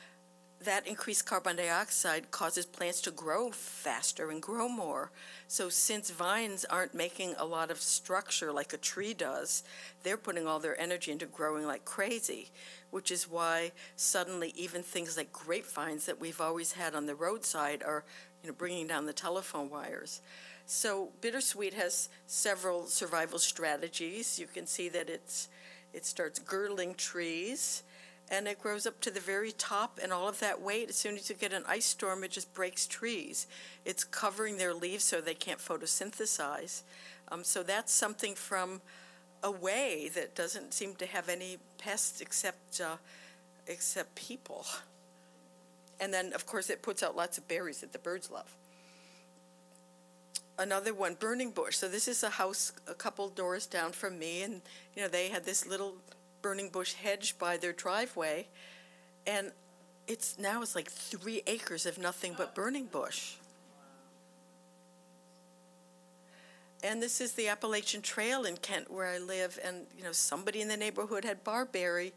that increased carbon dioxide causes plants to grow faster and grow more. So, since vines aren't making a lot of structure like a tree does, they're putting all their energy into growing like crazy, which is why suddenly even things like grapevines that we've always had on the roadside are you know, bringing down the telephone wires. So, bittersweet has several survival strategies. You can see that it's, it starts girdling trees and it grows up to the very top and all of that weight as soon as you get an ice storm it just breaks trees. It's covering their leaves so they can't photosynthesize. Um, so that's something from away that doesn't seem to have any pests except uh, except people. And then of course it puts out lots of berries that the birds love. Another one burning bush. So this is a house a couple doors down from me and you know they had this little burning bush hedge by their driveway, and it's now it's like three acres of nothing but burning bush. And this is the Appalachian Trail in Kent where I live, and you know somebody in the neighborhood had barberry.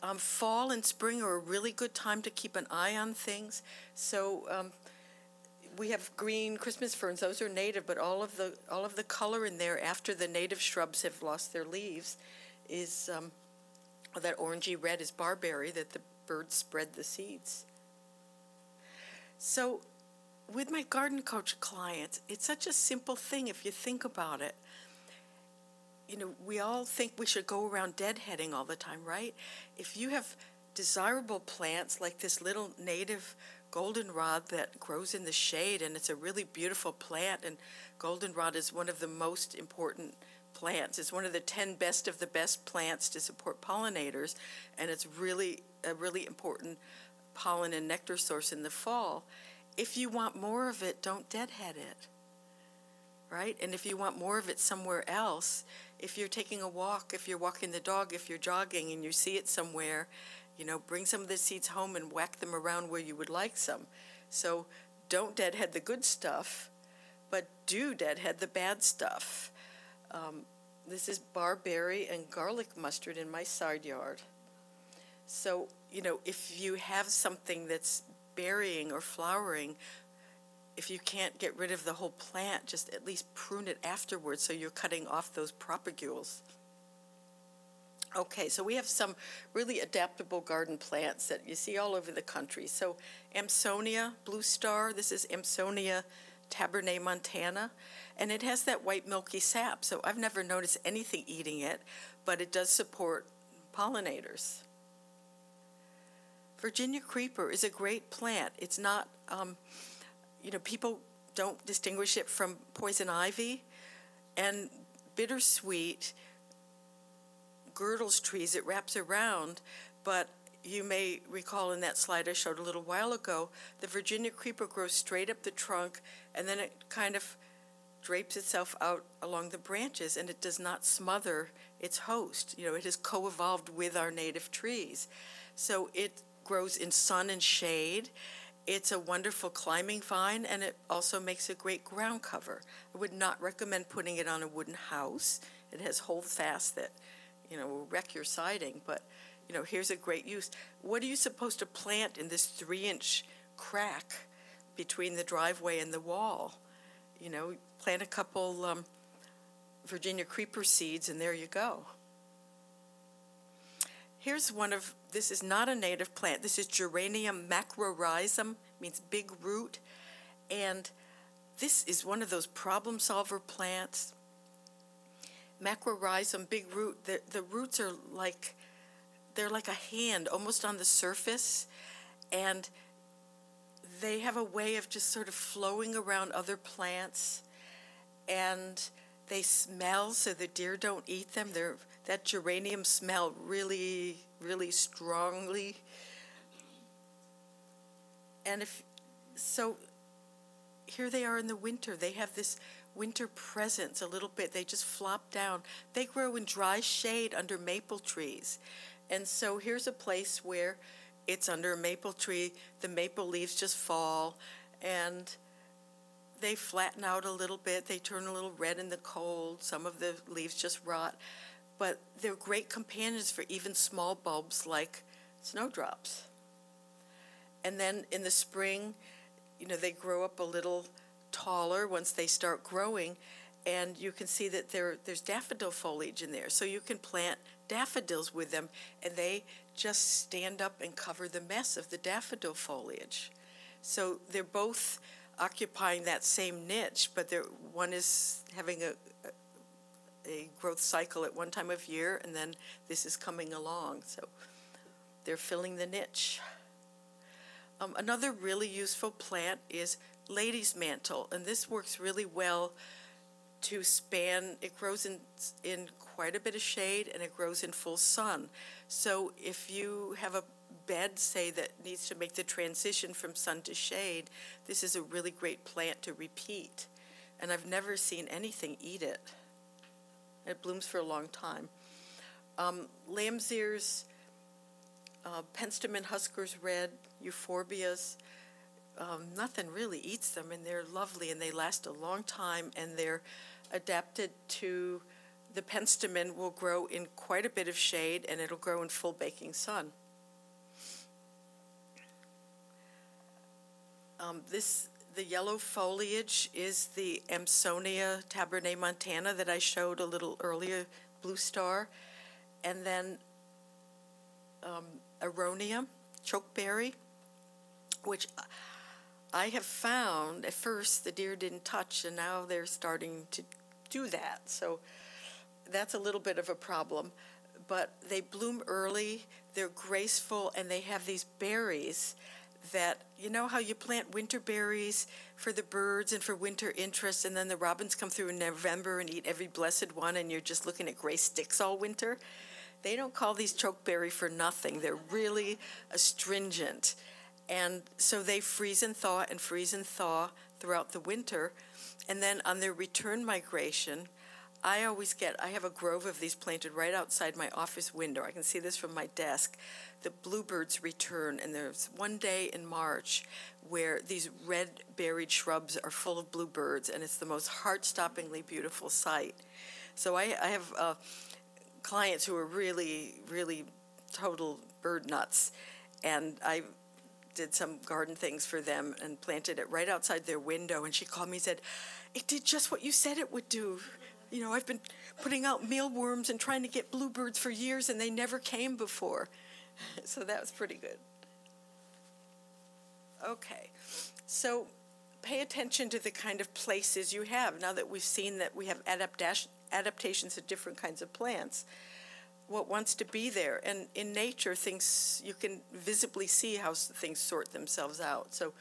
Um, fall and spring are a really good time to keep an eye on things. So um, we have green Christmas ferns; those are native, but all of the all of the color in there after the native shrubs have lost their leaves is um, that orangey red is barberry that the birds spread the seeds. So, with my garden coach clients, it's such a simple thing if you think about it. You know, we all think we should go around deadheading all the time, right? If you have desirable plants like this little native goldenrod that grows in the shade and it's a really beautiful plant and goldenrod is one of the most important plants. It's one of the 10 best of the best plants to support pollinators, and it's really a really important pollen and nectar source in the fall. If you want more of it, don't deadhead it. Right? And if you want more of it somewhere else, if you're taking a walk, if you're walking the dog, if you're jogging and you see it somewhere, you know, bring some of the seeds home and whack them around where you would like some. So don't deadhead the good stuff, but do deadhead the bad stuff. Um, this is barberry and garlic mustard in my side yard. So, you know, if you have something that's berrying or flowering, if you can't get rid of the whole plant, just at least prune it afterwards so you're cutting off those propagules. Okay, so we have some really adaptable garden plants that you see all over the country. So Amsonia, blue star, this is Amsonia tabernaemontana and it has that white milky sap. So I've never noticed anything eating it, but it does support pollinators. Virginia creeper is a great plant. It's not, um, you know, people don't distinguish it from poison ivy, and bittersweet girdles trees. It wraps around, but you may recall in that slide I showed a little while ago, the Virginia creeper grows straight up the trunk and then it kind of drapes itself out along the branches and it does not smother its host. You know, it has co-evolved with our native trees. So it grows in sun and shade. It's a wonderful climbing vine and it also makes a great ground cover. I would not recommend putting it on a wooden house. It has holdfast that, you know, will wreck your siding, but you know, here's a great use. What are you supposed to plant in this three inch crack between the driveway and the wall? You know, plant a couple um, Virginia creeper seeds, and there you go. Here's one of this is not a native plant. This is Geranium macrorhizum, means big root, and this is one of those problem solver plants. Macrorhizum, big root. The the roots are like they're like a hand almost on the surface and they have a way of just sort of flowing around other plants and they smell so the deer don't eat them. They're that geranium smell really really strongly. And if so here they are in the winter. They have this winter presence a little bit. They just flop down. They grow in dry shade under maple trees. And so here's a place where it's under a maple tree, the maple leaves just fall, and they flatten out a little bit. They turn a little red in the cold. Some of the leaves just rot. But they're great companions for even small bulbs like snowdrops. And then in the spring, you know, they grow up a little taller once they start growing, and you can see that there, there's daffodil foliage in there. So you can plant daffodils with them, and they just stand up and cover the mess of the daffodil foliage. So they're both occupying that same niche, but one is having a, a growth cycle at one time of year, and then this is coming along. So they're filling the niche. Um, another really useful plant is lady's mantle, and this works really well to span. It grows in in quite a bit of shade and it grows in full sun. So if you have a bed, say, that needs to make the transition from sun to shade, this is a really great plant to repeat. And I've never seen anything eat it. It blooms for a long time. Um, lamb's ears, uh, penstemon huskers red, euphorbias, um, nothing really eats them, and they're lovely and they last a long time, and they're adapted to the penstemon will grow in quite a bit of shade and it'll grow in full baking sun. Um, this the yellow foliage is the Amsonia tabernaemontana that I showed a little earlier, blue star, and then um, aronia, chokeberry, which I have found at first the deer didn't touch, and now they're starting to do that. So that's a little bit of a problem. But they bloom early, they're graceful, and they have these berries that, you know, how you plant winter berries for the birds and for winter interest, and then the robins come through in November and eat every blessed one, and you're just looking at gray sticks all winter? They don't call these chokeberry for nothing. They're really astringent. And so they freeze and thaw and freeze and thaw throughout the winter. And then on their return migration, I always get, I have a grove of these planted right outside my office window. I can see this from my desk. The bluebirds return, and there's one day in March where these red berried shrubs are full of bluebirds, and it's the most heart stoppingly beautiful sight. So I, I have uh, clients who are really, really total bird nuts, and I did some garden things for them and planted it right outside their window. And she called me and said, It did just what you said it would do. You know, I've been putting out mealworms and trying to get bluebirds for years, and they never came before. so that was pretty good. Okay, so pay attention to the kind of places you have. Now that we've seen that we have adaptations to different kinds of plants, what wants to be there? And in nature, things you can visibly see how things sort themselves out. So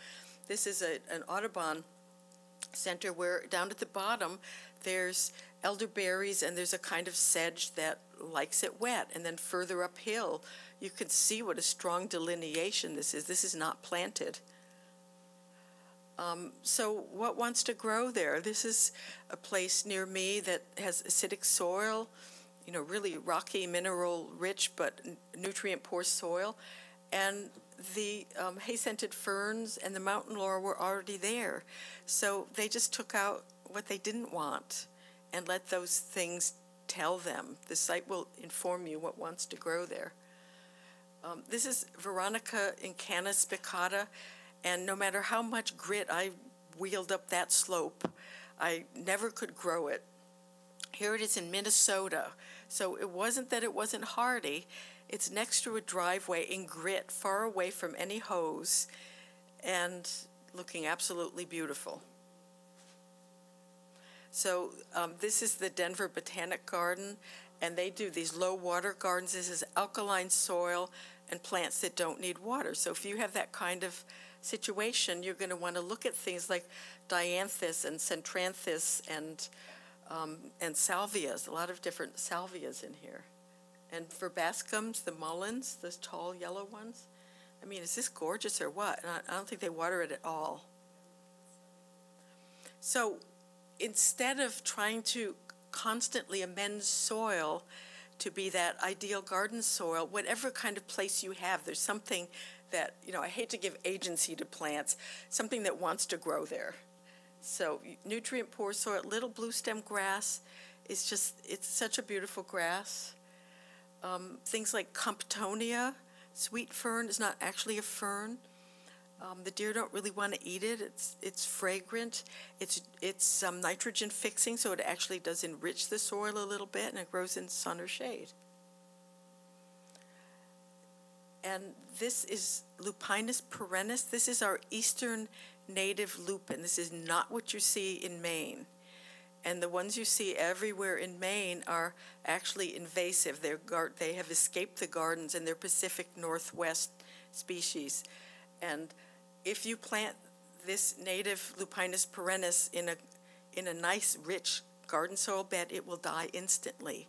this is a, an Audubon center where down at the bottom there's elderberries, and there's a kind of sedge that likes it wet. And then further uphill, you can see what a strong delineation this is. This is not planted. Um, so, what wants to grow there? This is a place near me that has acidic soil, you know, really rocky, mineral rich, but nutrient poor soil. And the um, hay scented ferns and the mountain laurel were already there. So, they just took out what they didn't want and let those things tell them. The site will inform you what wants to grow there. Um, this is Veronica incana spicata. And no matter how much grit I wheeled up that slope, I never could grow it. Here it is in Minnesota. So it wasn't that it wasn't hardy, it's next to a driveway in grit, far away from any hose, and looking absolutely beautiful. So um, this is the Denver Botanic Garden, and they do these low water gardens. This is alkaline soil and plants that don't need water. So if you have that kind of situation, you're going to want to look at things like dianthus and centranthus and um, and salvias, a lot of different salvias in here. And verbascums, the mulleins, those tall yellow ones. I mean, is this gorgeous or what? And I, I don't think they water it at all. So instead of trying to constantly amend soil to be that ideal garden soil, whatever kind of place you have, there's something that, you know, I hate to give agency to plants, something that wants to grow there. So nutrient poor soil, little blue stem grass is just, it's such a beautiful grass. Um, things like Comptonia, sweet fern is not actually a fern. Um, the deer don't really want to eat it. It's it's fragrant. It's it's um, nitrogen fixing, so it actually does enrich the soil a little bit, and it grows in sun or shade. And this is Lupinus perennis. This is our eastern native lupin. This is not what you see in Maine. And the ones you see everywhere in Maine are actually invasive. They're they have escaped the gardens and they're Pacific Northwest species. And if you plant this native Lupinus perennis in a, in a nice, rich garden soil bed, it will die instantly.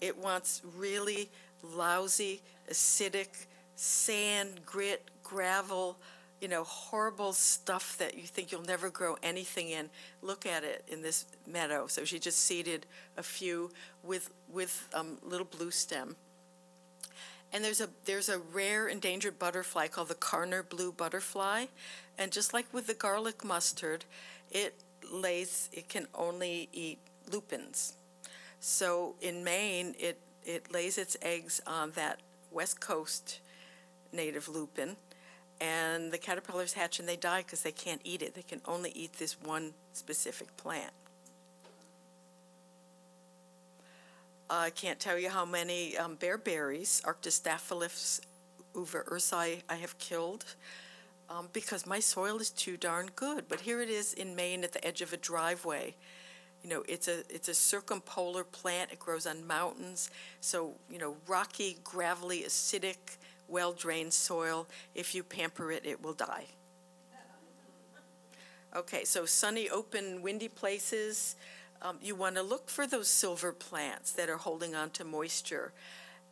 It wants really lousy, acidic, sand, grit, gravel, you know, horrible stuff that you think you'll never grow anything in. Look at it in this meadow. So she just seeded a few with with um, little blue stem. And there's a there's a rare endangered butterfly called the Karner blue butterfly, and just like with the garlic mustard, it lays it can only eat lupins. So in Maine, it it lays its eggs on that west coast native lupin, and the caterpillars hatch and they die because they can't eat it. They can only eat this one specific plant. I can't tell you how many um, bearberries, Arctostaphylos uva ursi, I have killed um, because my soil is too darn good. But here it is in Maine at the edge of a driveway. You know, it's a it's a circumpolar plant. It grows on mountains, so you know, rocky, gravelly, acidic well drained soil. If you pamper it, it will die. Okay, so sunny, open, windy places. Um, you want to look for those silver plants that are holding on to moisture.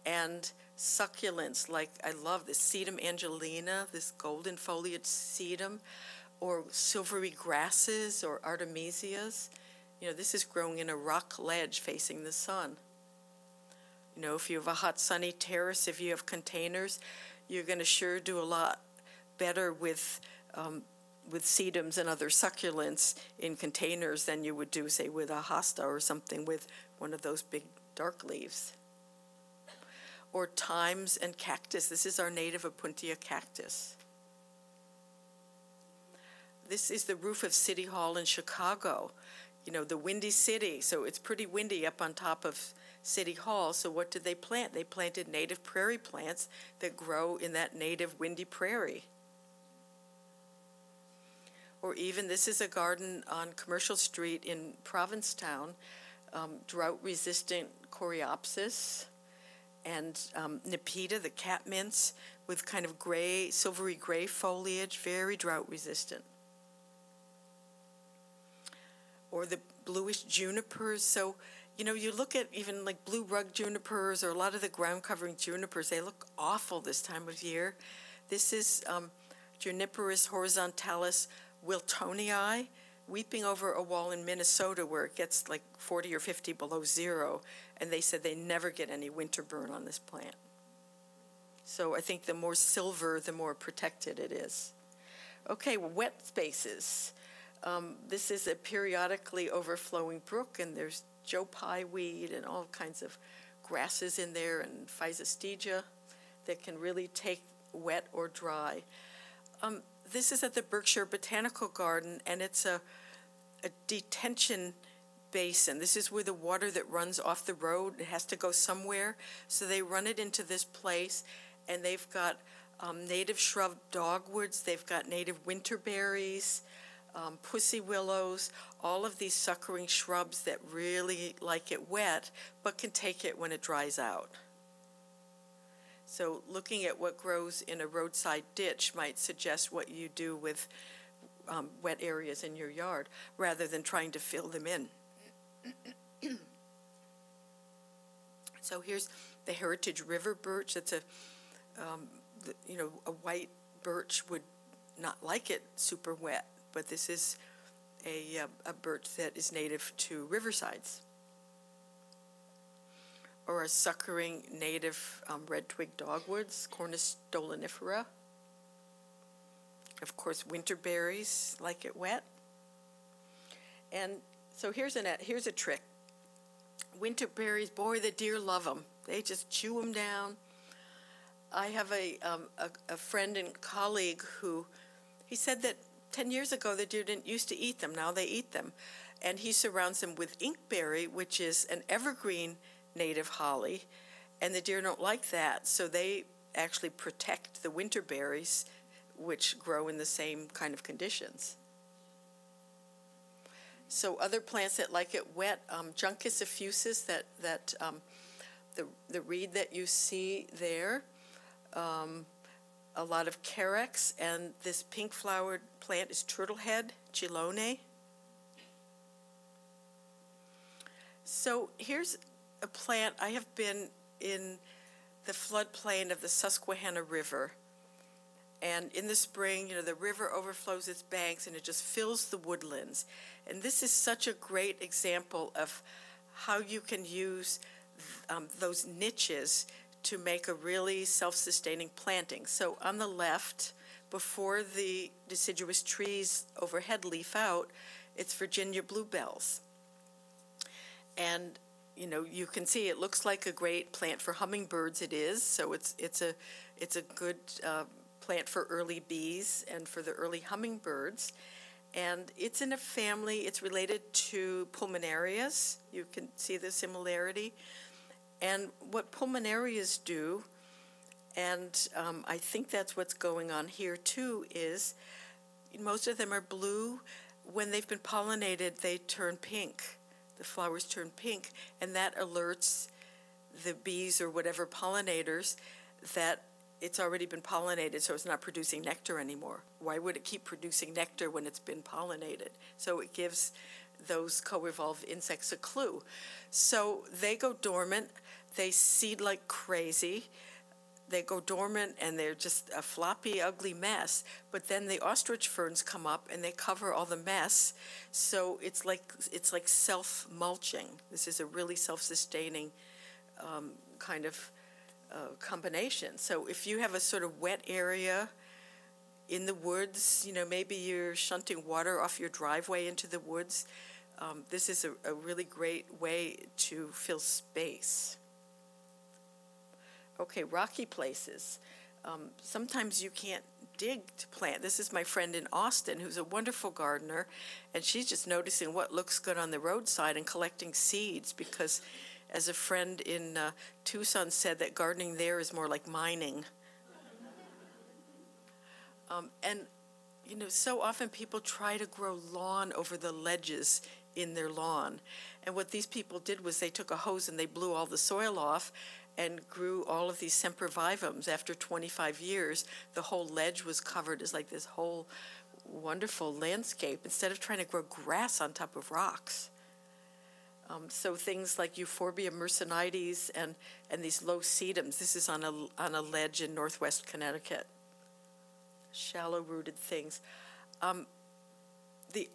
And succulents like I love this Sedum angelina, this golden foliage sedum, or silvery grasses or artemisias. You know, this is growing in a rock ledge facing the sun. You know, if you have a hot sunny terrace, if you have containers, you're going to sure do a lot better with um, with sedums and other succulents in containers than you would do, say, with a hosta or something with one of those big dark leaves. Or thymes and cactus. This is our native Opuntia cactus. This is the roof of City Hall in Chicago. You know, the windy city, so it's pretty windy up on top of City Hall. So what did they plant? They planted native prairie plants that grow in that native windy prairie. Or even this is a garden on Commercial Street in Provincetown, um, drought-resistant coreopsis and um, Nepeta, the cat mints, with kind of gray, silvery gray foliage, very drought resistant. Or the bluish junipers. So, you know, you look at even like blue rug junipers or a lot of the ground covering junipers, they look awful this time of year. This is um, Juniperus horizontalis wiltonii, weeping over a wall in Minnesota where it gets like 40 or 50 below zero, and they said they never get any winter burn on this plant. So I think the more silver, the more protected it is. Okay, wet spaces. Um, this is a periodically overflowing brook, and there's Joe Pye weed and all kinds of grasses in there and Physostegia that can really take wet or dry. Um, this is at the Berkshire Botanical Garden, and it's a, a detention basin. This is where the water that runs off the road it has to go somewhere. So they run it into this place, and they've got um, native shrub dogwoods. They've got native winter winterberries, um, pussy willows, all of these suckering shrubs that really like it wet, but can take it when it dries out. So looking at what grows in a roadside ditch might suggest what you do with um, wet areas in your yard, rather than trying to fill them in. so here's the Heritage River birch. It's a, um, the, you know, a white birch would not like it super wet, but this is a, uh, a birch that is native to riversides or a suckering native um, red twig dogwoods, Cornus stolonifera. Of course, winter berries like it wet. And so here's an here's a trick. Winter berries, boy, the deer love them. They just chew them down. I have a, um, a, a friend and colleague who, he said that 10 years ago the deer didn't used to eat them. Now they eat them. And he surrounds them with inkberry, which is an evergreen native holly, and the deer don't like that, so they actually protect the winter berries, which grow in the same kind of conditions. So other plants that like it wet, um, Juncus effusus, that that um, the the reed that you see there, um, a lot of carex, and this pink flowered plant is turtlehead, Chelone. So here's a plant. I have been in the floodplain of the Susquehanna River. And in the spring, you know, the river overflows its banks and it just fills the woodlands. And this is such a great example of how you can use um, those niches to make a really self sustaining planting. So on the left, before the deciduous trees overhead leaf out, it's Virginia bluebells. And you know, you can see it looks like a great plant for hummingbirds. It is so. It's it's a it's a good uh, plant for early bees and for the early hummingbirds. And it's in a family. It's related to pulmonarias. You can see the similarity. And what pulmonarias do, and um, I think that's what's going on here too, is most of them are blue. When they've been pollinated, they turn pink the flowers turn pink, and that alerts the bees or whatever pollinators that it's already been pollinated, so it's not producing nectar anymore. Why would it keep producing nectar when it's been pollinated? So it gives those co evolved insects a clue. So they go dormant, they seed like crazy they go dormant and they're just a floppy, ugly mess. But then the ostrich ferns come up and they cover all the mess. So it's like it's like self mulching. This is a really self sustaining um, kind of uh, combination. So if you have a sort of wet area in the woods, you know, maybe you're shunting water off your driveway into the woods. Um, this is a, a really great way to fill space. Okay, rocky places. Um, sometimes you can't dig to plant. This is my friend in Austin who's a wonderful gardener, and she's just noticing what looks good on the roadside and collecting seeds because, as a friend in uh, Tucson said, that gardening there is more like mining. Um, and, you know, so often people try to grow lawn over the ledges in their lawn. And what these people did was they took a hose and they blew all the soil off and grew all of these sempervivums. After 25 years, the whole ledge was covered as like this whole wonderful landscape instead of trying to grow grass on top of rocks. Um, so things like Euphorbia myrsinites and, and these low sedums. This is on a, on a ledge in northwest Connecticut. Shallow rooted things. Um, the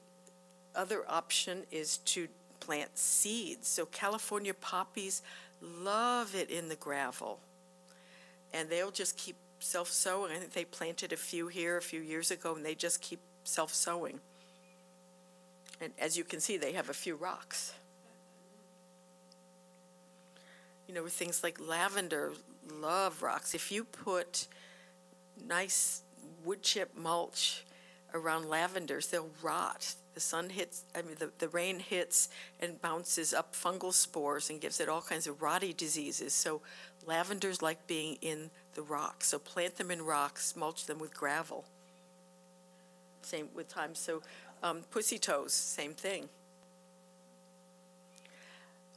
other option is to plant seeds. So California poppies love it in the gravel. And they'll just keep self sowing. I think they planted a few here a few years ago and they just keep self sowing. And as you can see, they have a few rocks. You know, things like lavender, love rocks. If you put nice wood chip mulch around lavenders, they'll rot. The sun hits, I mean, the, the rain hits and bounces up fungal spores and gives it all kinds of rotty diseases. So lavenders like being in the rocks. So plant them in rocks, mulch them with gravel. Same with thyme. So um, pussy toes, same thing.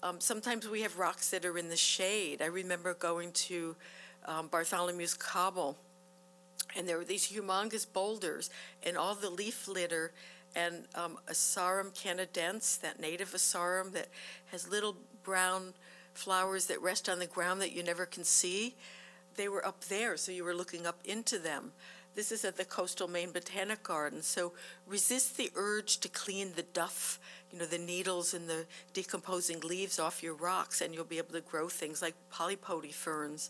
Um, sometimes we have rocks that are in the shade. I remember going to um, Bartholomew's Cobble, and there were these humongous boulders, and all the leaf litter, and um, Asarum canadense, that native Asarum that has little brown flowers that rest on the ground that you never can see. They were up there, so you were looking up into them. This is at the Coastal Maine Botanic Garden. So resist the urge to clean the duff, you know, the needles and the decomposing leaves off your rocks, and you'll be able to grow things like polypody ferns.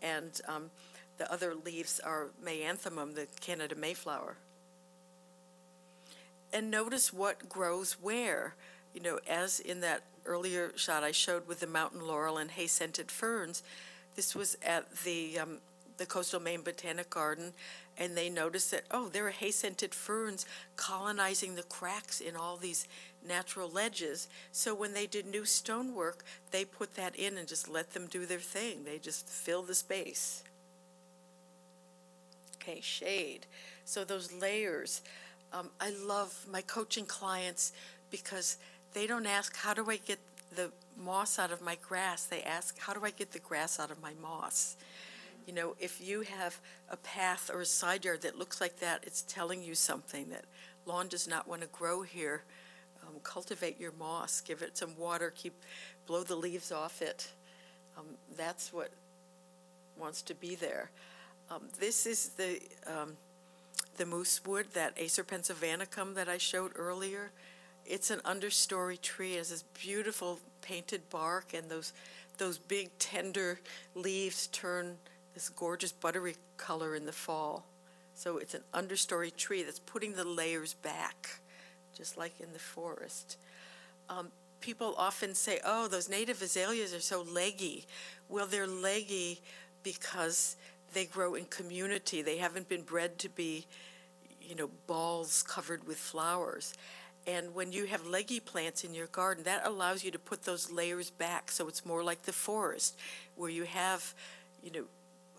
And um, the other leaves are Maianthemum, the Canada Mayflower. And notice what grows where. You know, as in that earlier shot I showed with the mountain laurel and hay scented ferns, this was at the um, the Coastal Maine Botanic Garden, and they noticed that, oh, there are hay scented ferns colonizing the cracks in all these natural ledges. So when they did new stonework, they put that in and just let them do their thing. They just fill the space. Okay, shade. So those layers. Um, I love my coaching clients because they don't ask, how do I get the moss out of my grass? They ask, how do I get the grass out of my moss? You know, if you have a path or a side yard that looks like that, it's telling you something that lawn does not want to grow here. Um, cultivate your moss, give it some water, keep blow the leaves off it. Um, that's what wants to be there. Um, this is the um, the moose wood, that Acer pennsylvanicum that I showed earlier. It's an understory tree. It has this beautiful painted bark, and those those big tender leaves turn this gorgeous buttery color in the fall. So it's an understory tree that's putting the layers back, just like in the forest. Um, people often say, oh, those native azaleas are so leggy. Well, they're leggy because they grow in community. They haven't been bred to be, you know, balls covered with flowers. And when you have leggy plants in your garden, that allows you to put those layers back so it's more like the forest, where you have, you know,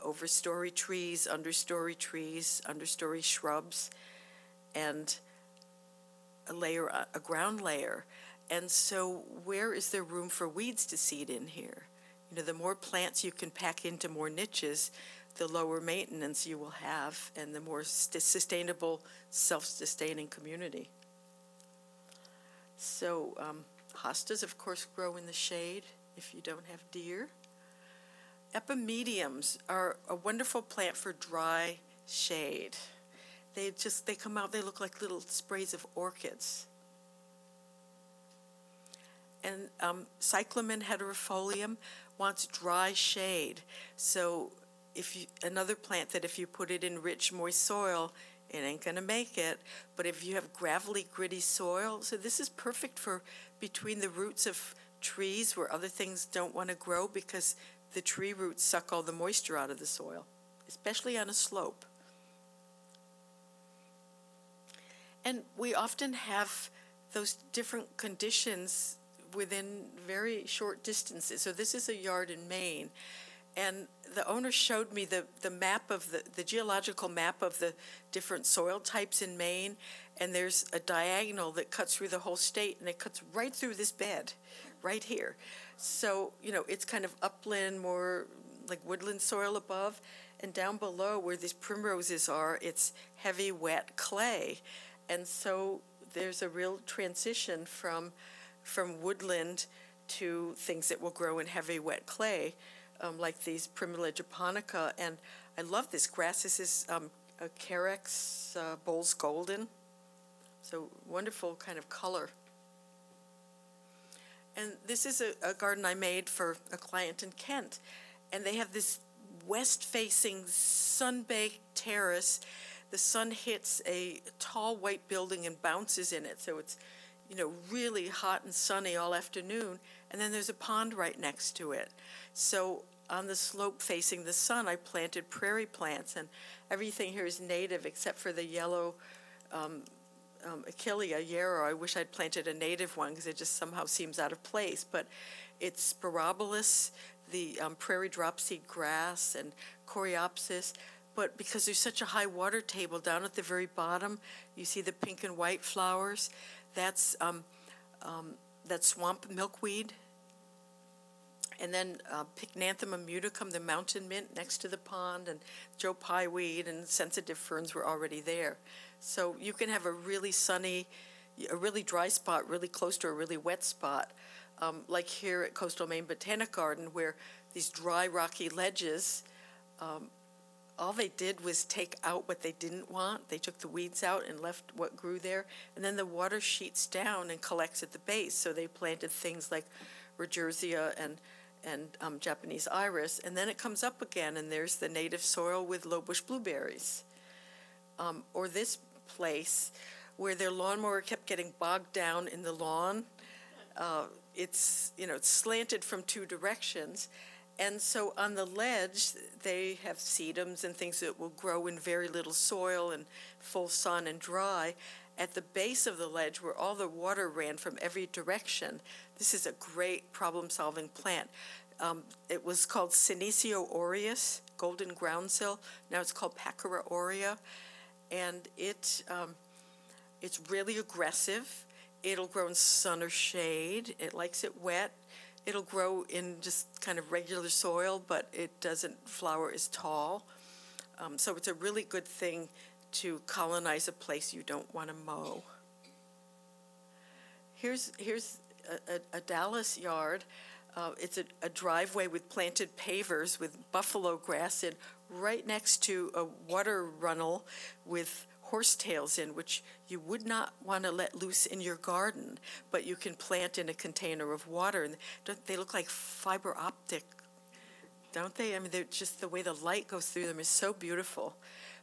overstory trees, understory trees, understory shrubs, and a layer, a ground layer. And so, where is there room for weeds to seed in here? You know, the more plants you can pack into more niches, the lower maintenance you will have, and the more st- sustainable, self-sustaining community. So, um, hostas, of course, grow in the shade if you don't have deer. Epimediums are a wonderful plant for dry shade. They just they come out. They look like little sprays of orchids. And um, cyclamen hederifolium wants dry shade. So if you, another plant that if you put it in rich, moist soil, it ain't gonna make it. But if you have gravelly, gritty soil, so this is perfect for between the roots of trees where other things don't want to grow because the tree roots suck all the moisture out of the soil, especially on a slope. And we often have those different conditions within very short distances. So this is a yard in Maine, and the owner showed me the, the map of the, the geological map of the different soil types in Maine, and there's a diagonal that cuts through the whole state, and it cuts right through this bed, right here. So, you know, it's kind of upland, more like woodland soil above, and down below where these primroses are, it's heavy, wet clay. And so there's a real transition from from woodland to things that will grow in heavy wet clay, um, like these Primula japonica. And I love this grass. This is um, a Carex uh, Bowles Golden. So wonderful kind of color. And this is a, a garden I made for a client in Kent. And they have this west facing sun baked terrace. The sun hits a tall white building and bounces in it. So it's, you know, really hot and sunny all afternoon. And then there's a pond right next to it. So on the slope facing the sun, I planted prairie plants, and everything here is native except for the yellow um, um, Achillea yarrow. I wish I'd planted a native one because it just somehow seems out of place. But it's Sporobolus, the um, prairie dropseed grass, and Coreopsis. But because there's such a high water table down at the very bottom, you see the pink and white flowers. That's um, um, that swamp milkweed. And then uh, muticum, the mountain mint next to the pond, and Joe Pye weed and sensitive ferns were already there. So you can have a really sunny, a really dry spot really close to a really wet spot, um, like here at Coastal Maine Botanic Garden, where these dry, rocky ledges, um, all they did was take out what they didn't want. They took the weeds out and left what grew there, and then the water sheets down and collects at the base. So they planted things like Rodgersia and and um, Japanese iris, and then it comes up again, and there's the native soil with low bush blueberries. Um, or this place where their lawnmower kept getting bogged down in the lawn. Uh, it's you know it's slanted from two directions, and so on the ledge they have sedums and things that will grow in very little soil and full sun and dry. At the base of the ledge, where all the water ran from every direction, this is a great problem-solving plant. Um, it was called Senecio aureus, golden groundsel. Now it's called Packera aurea and it um, it's really aggressive. It'll grow in sun or shade. It likes it wet. It'll grow in just kind of regular soil, but it doesn't flower as tall. Um, so it's a really good thing to colonize a place you don't want to mow. Here's here's a, a, a Dallas yard. Uh, it's a, a, driveway with planted pavers with buffalo grass in right next to a water runnel with horsetails in, which you would not want to let loose in your garden, but you can plant in a container of water. And they look like fiber optic, don't they? I mean, they're just the way the light goes through them is so beautiful.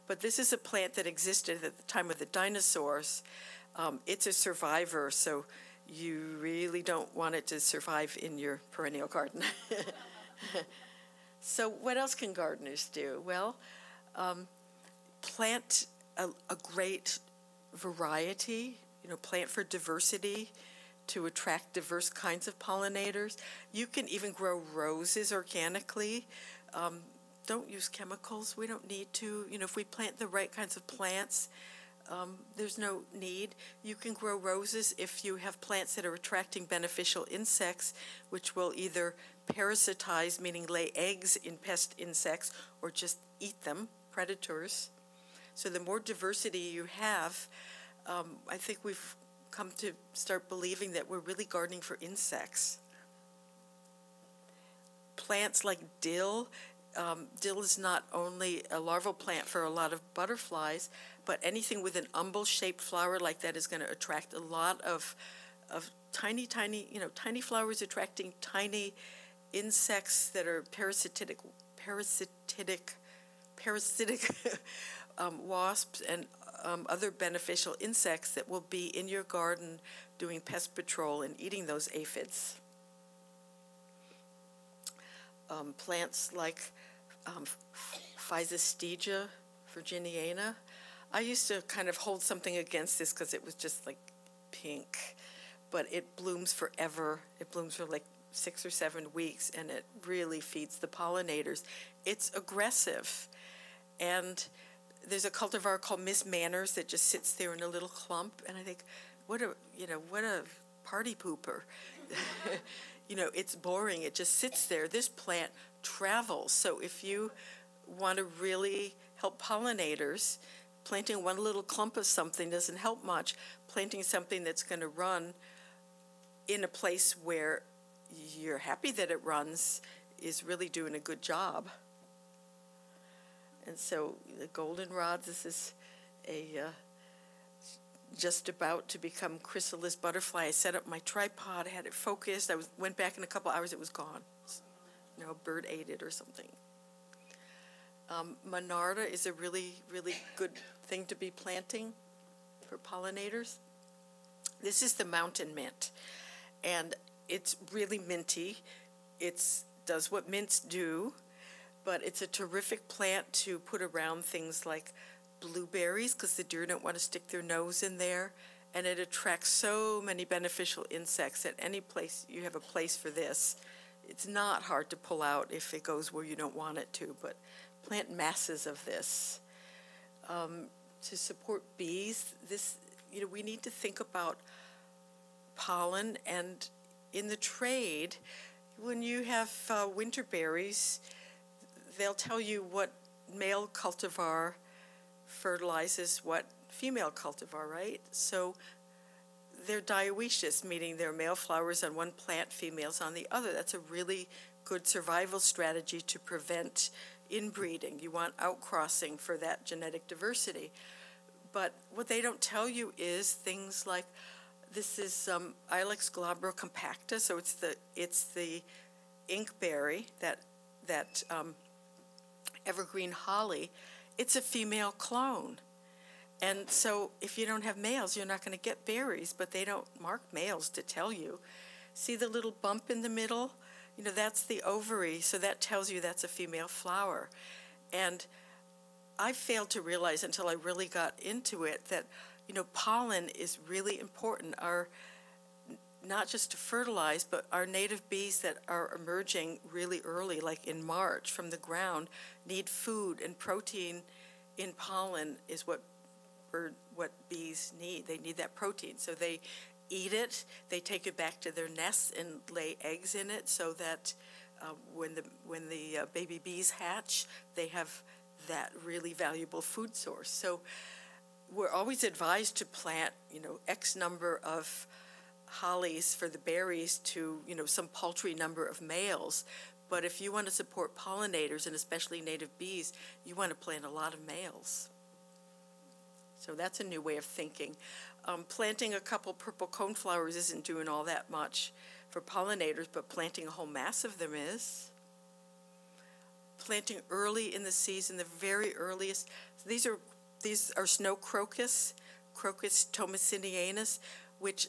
But this is a plant that existed at the time of the dinosaurs. Um, it's a survivor, so you really don't want it to survive in your perennial garden. So, what else can gardeners do? Well, um, plant a, a, great variety, you know, plant for diversity to attract diverse kinds of pollinators. You can even grow roses organically. Um, don't use chemicals. We don't need to. You know, if we plant the right kinds of plants, um, there's no need. You can grow roses if you have plants that are attracting beneficial insects, which will either parasitize, meaning lay eggs in pest insects, or just eat them, predators. So the more diversity you have, um, I think we've come to start believing that we're really gardening for insects. Plants like dill, um, dill is not only a larval plant for a lot of butterflies, but anything with an umbel-shaped flower like that is going to attract a lot of, of tiny, tiny, you know, tiny flowers attracting tiny insects that are parasitic, parasitic, parasitic um, wasps and um, other beneficial insects that will be in your garden doing pest patrol and eating those aphids. Um, plants like um, virginiana. I used to kind of hold something against this because it was just like pink, but it blooms forever. It blooms for like six or seven weeks, and it really feeds the pollinators. It's aggressive, and there's a cultivar called Miss Manners that just sits there in a little clump, and I think, what a you know what a party pooper. you know, it's boring. It just sits there. This plant travels. So if you want to really help pollinators, planting one little clump of something doesn't help much. Planting something that's going to run in a place where you're happy that it runs is really doing a good job. And so the goldenrod, this is a uh, just about to become chrysalis butterfly. I set up my tripod, had it focused. I was went back in a couple hours, it was gone. You know, bird ate it or something. Um, Monarda is a really, really good thing to be planting for pollinators. This is the mountain mint, and it's really minty. It's does what mints do, but it's a terrific plant to put around things like blueberries because the deer don't want to stick their nose in there, and it attracts so many beneficial insects. At any place you have a place for this, it's not hard to pull out if it goes where you don't want it to, but plant masses of this. Um, to support bees, this you know we need to think about pollen and in the trade, when you have uh, winter berries, they'll tell you what male cultivar fertilizes what female cultivar, right? So they're dioecious, meaning they're male flowers on one plant, females on the other. That's a really good survival strategy to prevent inbreeding. You want outcrossing for that genetic diversity. But what they don't tell you is things like this is um, Ilex compacta, so it's the it's the inkberry that that um, evergreen holly. It's a female clone, and so if you don't have males, you're not going to get berries. But they don't mark males to tell you. See the little bump in the middle? You know that's the ovary, so that tells you that's a female flower, and I failed to realize until I really got into it that you know, pollen is really important. Our not just to fertilize, but our native bees that are emerging really early, like in March from the ground, need food and protein in pollen is what what bees need. They need that protein, so they eat it. They take it back to their nests and lay eggs in it, so that uh, when the when the uh, baby bees hatch, they have that really valuable food source. So we're always advised to plant, you know, X number of hollies for the berries to, you know, some paltry number of males. But if you want to support pollinators and especially native bees, you want to plant a lot of males. So that's a new way of thinking. Um, planting a couple purple coneflowers isn't doing all that much for pollinators, but planting a whole mass of them is. Planting early in the season, the very earliest. These are these are snow crocus, Crocus tommasinianus, which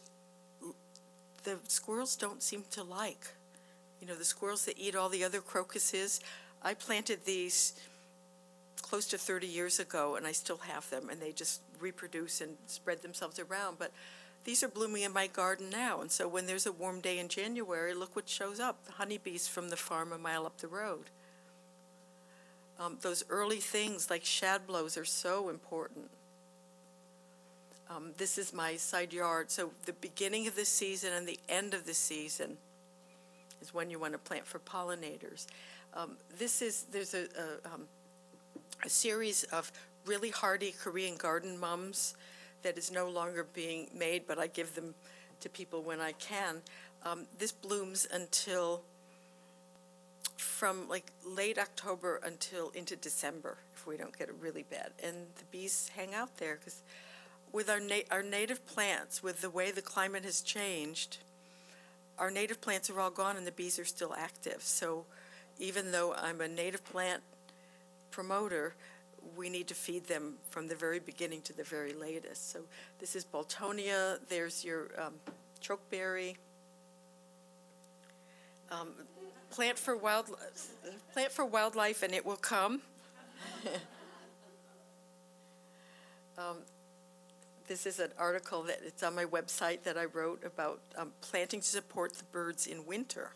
the squirrels don't seem to like. You know, the squirrels that eat all the other crocuses. I planted these close to 30 years ago, and I still have them, and they just reproduce and spread themselves around. But these are blooming in my garden now, and so when there's a warm day in January, look what shows up the honeybees from the farm a mile up the road. Um, those early things like shad blows are so important. Um, this is my side yard. So the beginning of the season and the end of the season is when you want to plant for pollinators. Um, this is there's a, a, um, a, series of really hardy Korean garden mums that is no longer being made, but I give them to people when I can. Um, this blooms until from like late October until into December if we don't get it really bad. And the bees hang out there because with our, na- our native plants, with the way the climate has changed, our native plants are all gone and the bees are still active. So even though I'm a native plant promoter, we need to feed them from the very beginning to the very latest. So this is Boltonia. There's your um, chokeberry. Um, plant for wild, plant for wildlife, and it will come. um, this is an article that it's on my website that I wrote about um, planting to support the birds in winter.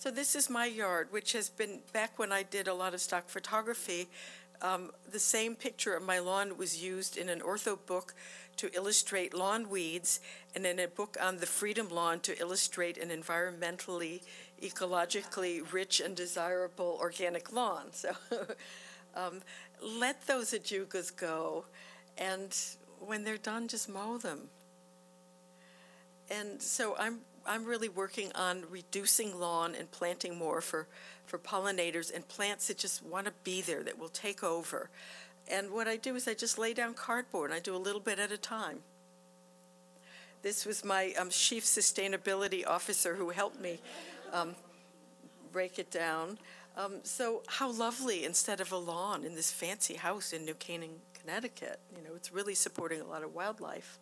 So this is my yard, which has been back when I did a lot of stock photography. Um, the same picture of my lawn was used in an ortho book to illustrate lawn weeds, and in a book on the Freedom Lawn to illustrate an environmentally, ecologically rich and desirable organic lawn. So um, let those ajugas go, and when they're done, just mow them. And so I'm I'm really working on reducing lawn and planting more for, for pollinators and plants that just want to be there, that will take over. And what I do is I just lay down cardboard, and I do a little bit at a time. This was my um, chief sustainability officer who helped me um, break it down. Um, so how lovely instead of a lawn in this fancy house in New Canaan, Connecticut. You know, it's really supporting a lot of wildlife.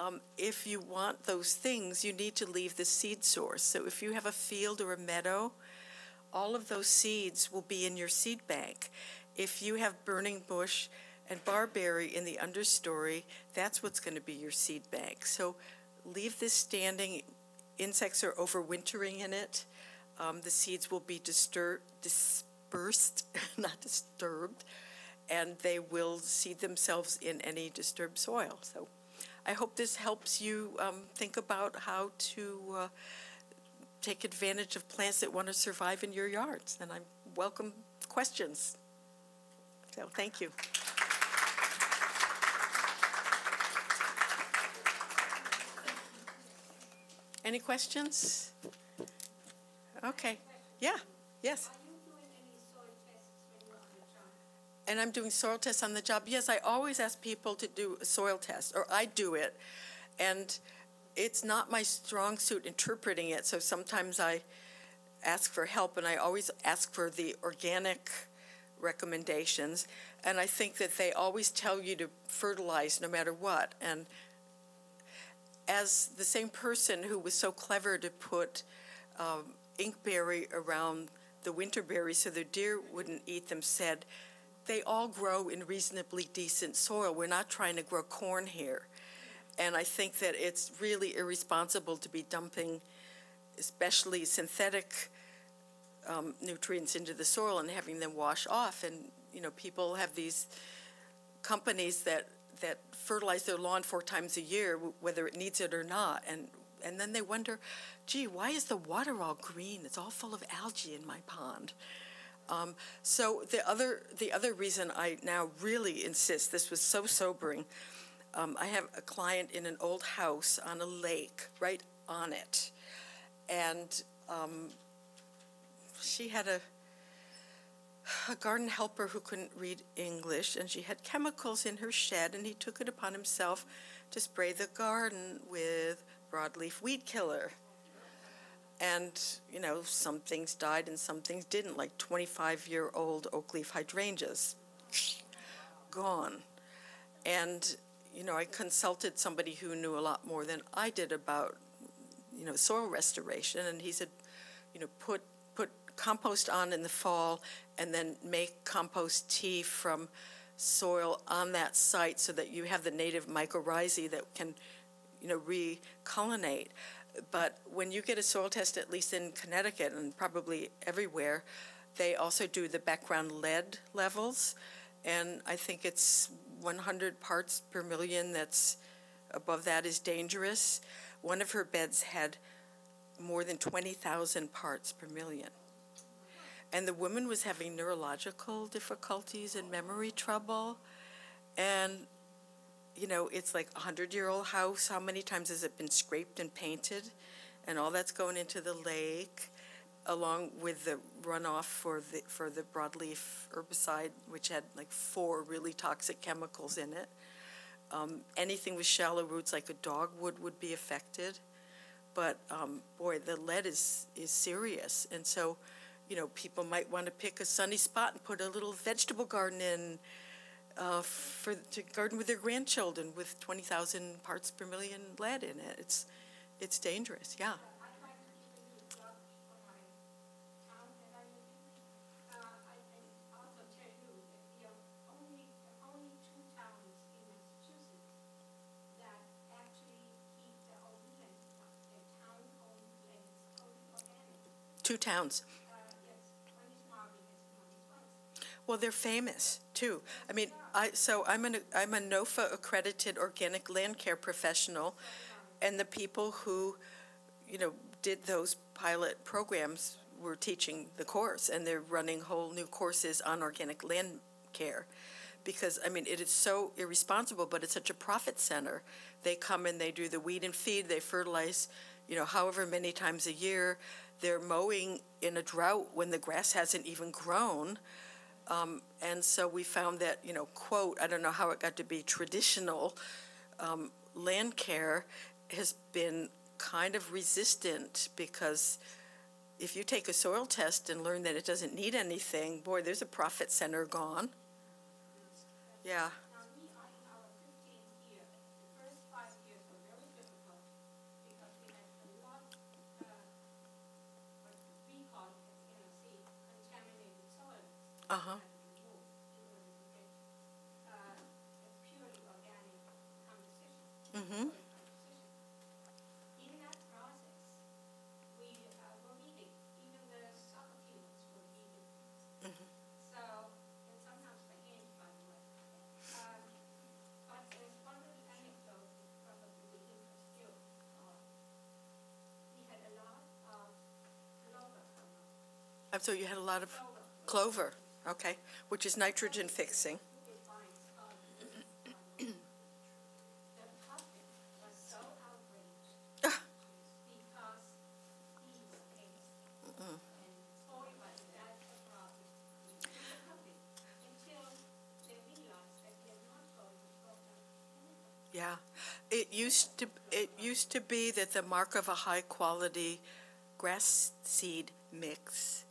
Um, if you want those things, you need to leave the seed source. So if you have a field or a meadow, all of those seeds will be in your seed bank. If you have burning bush and barberry in the understory, that's what's going to be your seed bank. So leave this standing. Insects are overwintering in it. Um, the seeds will be distur- dispersed, not disturbed, and they will seed themselves in any disturbed soil. So I hope this helps you um, think about how to uh, take advantage of plants that want to survive in your yards. And I welcome questions. So thank you. Any questions? Okay. Yeah. Yes. Are you doing any soil tests when you're on the job? And I'm doing soil tests on the job. Yes, I always ask people to do a soil test, or I do it. And it's not my strong suit interpreting it, so sometimes I ask for help, and I always ask for the organic recommendations. And I think that they always tell you to fertilize no matter what. And as the same person who was so clever to put um, inkberry around the winterberry so the deer wouldn't eat them said, they all grow in reasonably decent soil. We're not trying to grow corn here. And I think that it's really irresponsible to be dumping, especially synthetic um, nutrients into the soil and having them wash off. And, you know, people have these companies that, that fertilize their lawn four times a year, whether it needs it or not. And, and then they wonder, gee, why is the water all green? It's all full of algae in my pond. Um, so the other the other reason I now really insist this was so sobering. Um, I have a client in an old house on a lake, right on it, and um, she had a a garden helper who couldn't read English, and she had chemicals in her shed, and he took it upon himself to spray the garden with broadleaf weed killer. And, you know, some things died and some things didn't, like 25 year old oak leaf hydrangeas. Gone. And, you know, I consulted somebody who knew a lot more than I did about, you know, soil restoration. And he said, you know, put, put compost on in the fall and then make compost tea from soil on that site so that you have the native mycorrhizae that can, you know, recullinate. But when you get a soil test, at least in Connecticut and probably everywhere, they also do the background lead levels. And I think it's 100 parts per million that's above that is dangerous. One of her beds had more than 20,000 parts per million. And the woman was having neurological difficulties and memory trouble. And you know, it's like a hundred year old house. How many times has it been scraped and painted? And all that's going into the lake, along with the runoff for the for the broadleaf herbicide, which had like four really toxic chemicals in it. Um, anything with shallow roots, like a dogwood, would be affected. But um, boy, the lead is is serious, and so, you know, people might want to pick a sunny spot and put a little vegetable garden in uh, for to garden with their grandchildren with 20,000 parts per million lead in it. It's it's dangerous. Yeah. Two towns Well, they're famous too. I mean, I so I'm an I'm a NOFA accredited organic land care professional, and the people who, you know, did those pilot programs were teaching the course, and they're running whole new courses on organic land care, because I mean it is so irresponsible, but it's such a profit center. They come and they do the weed and feed, they fertilize you know, however many times a year. They're mowing in a drought when the grass hasn't even grown. Um, and so we found that, you know, quote, I don't know how it got to be traditional um, land care has been kind of resistant because if you take a soil test and learn that it doesn't need anything, boy, there's a profit center gone. Yeah. Now, we are in our fifteenth year. The first five years were very difficult because we had a lot, uh, what we call at the NRC contaminated soil. Uh huh. had to be removed in order to get, uh, a purely organic composition. Mm-hmm. soil composition. In that process, we, uh, were weeding, even the soccer fields were weeded. So, and sometimes by hand, by the way. Um, but there's one little anecdote that probably will interest you. Uh, We had a lot of clover coming up. Thought you had a lot of clover okay, which is nitrogen fixing. Ah. Yeah, it used to, it used to be that the mark of a high-quality grass seed mix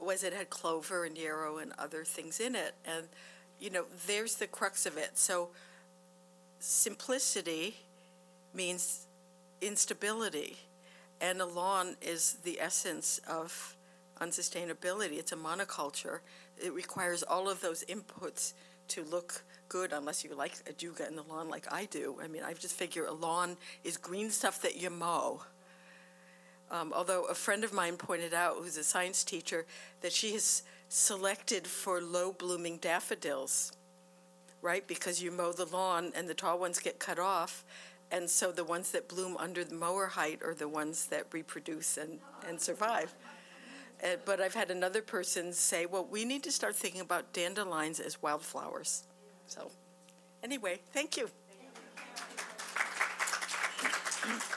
was it had clover and yarrow and other things in it, and, you know, there's the crux of it. So simplicity means instability, and a lawn is the essence of unsustainability. It's a monoculture. It requires all of those inputs to look good, unless you like ajuga in the lawn like I do. I mean, I just figure a lawn is green stuff that you mow. Um, although a friend of mine pointed out, who's a science teacher, that she has selected for low blooming daffodils, right? Because you mow the lawn and the tall ones get cut off. And so the ones that bloom under the mower height are the ones that reproduce and, and survive. Uh, but I've had another person say, well, we need to start thinking about dandelions as wildflowers. So, anyway, thank you. Thank you.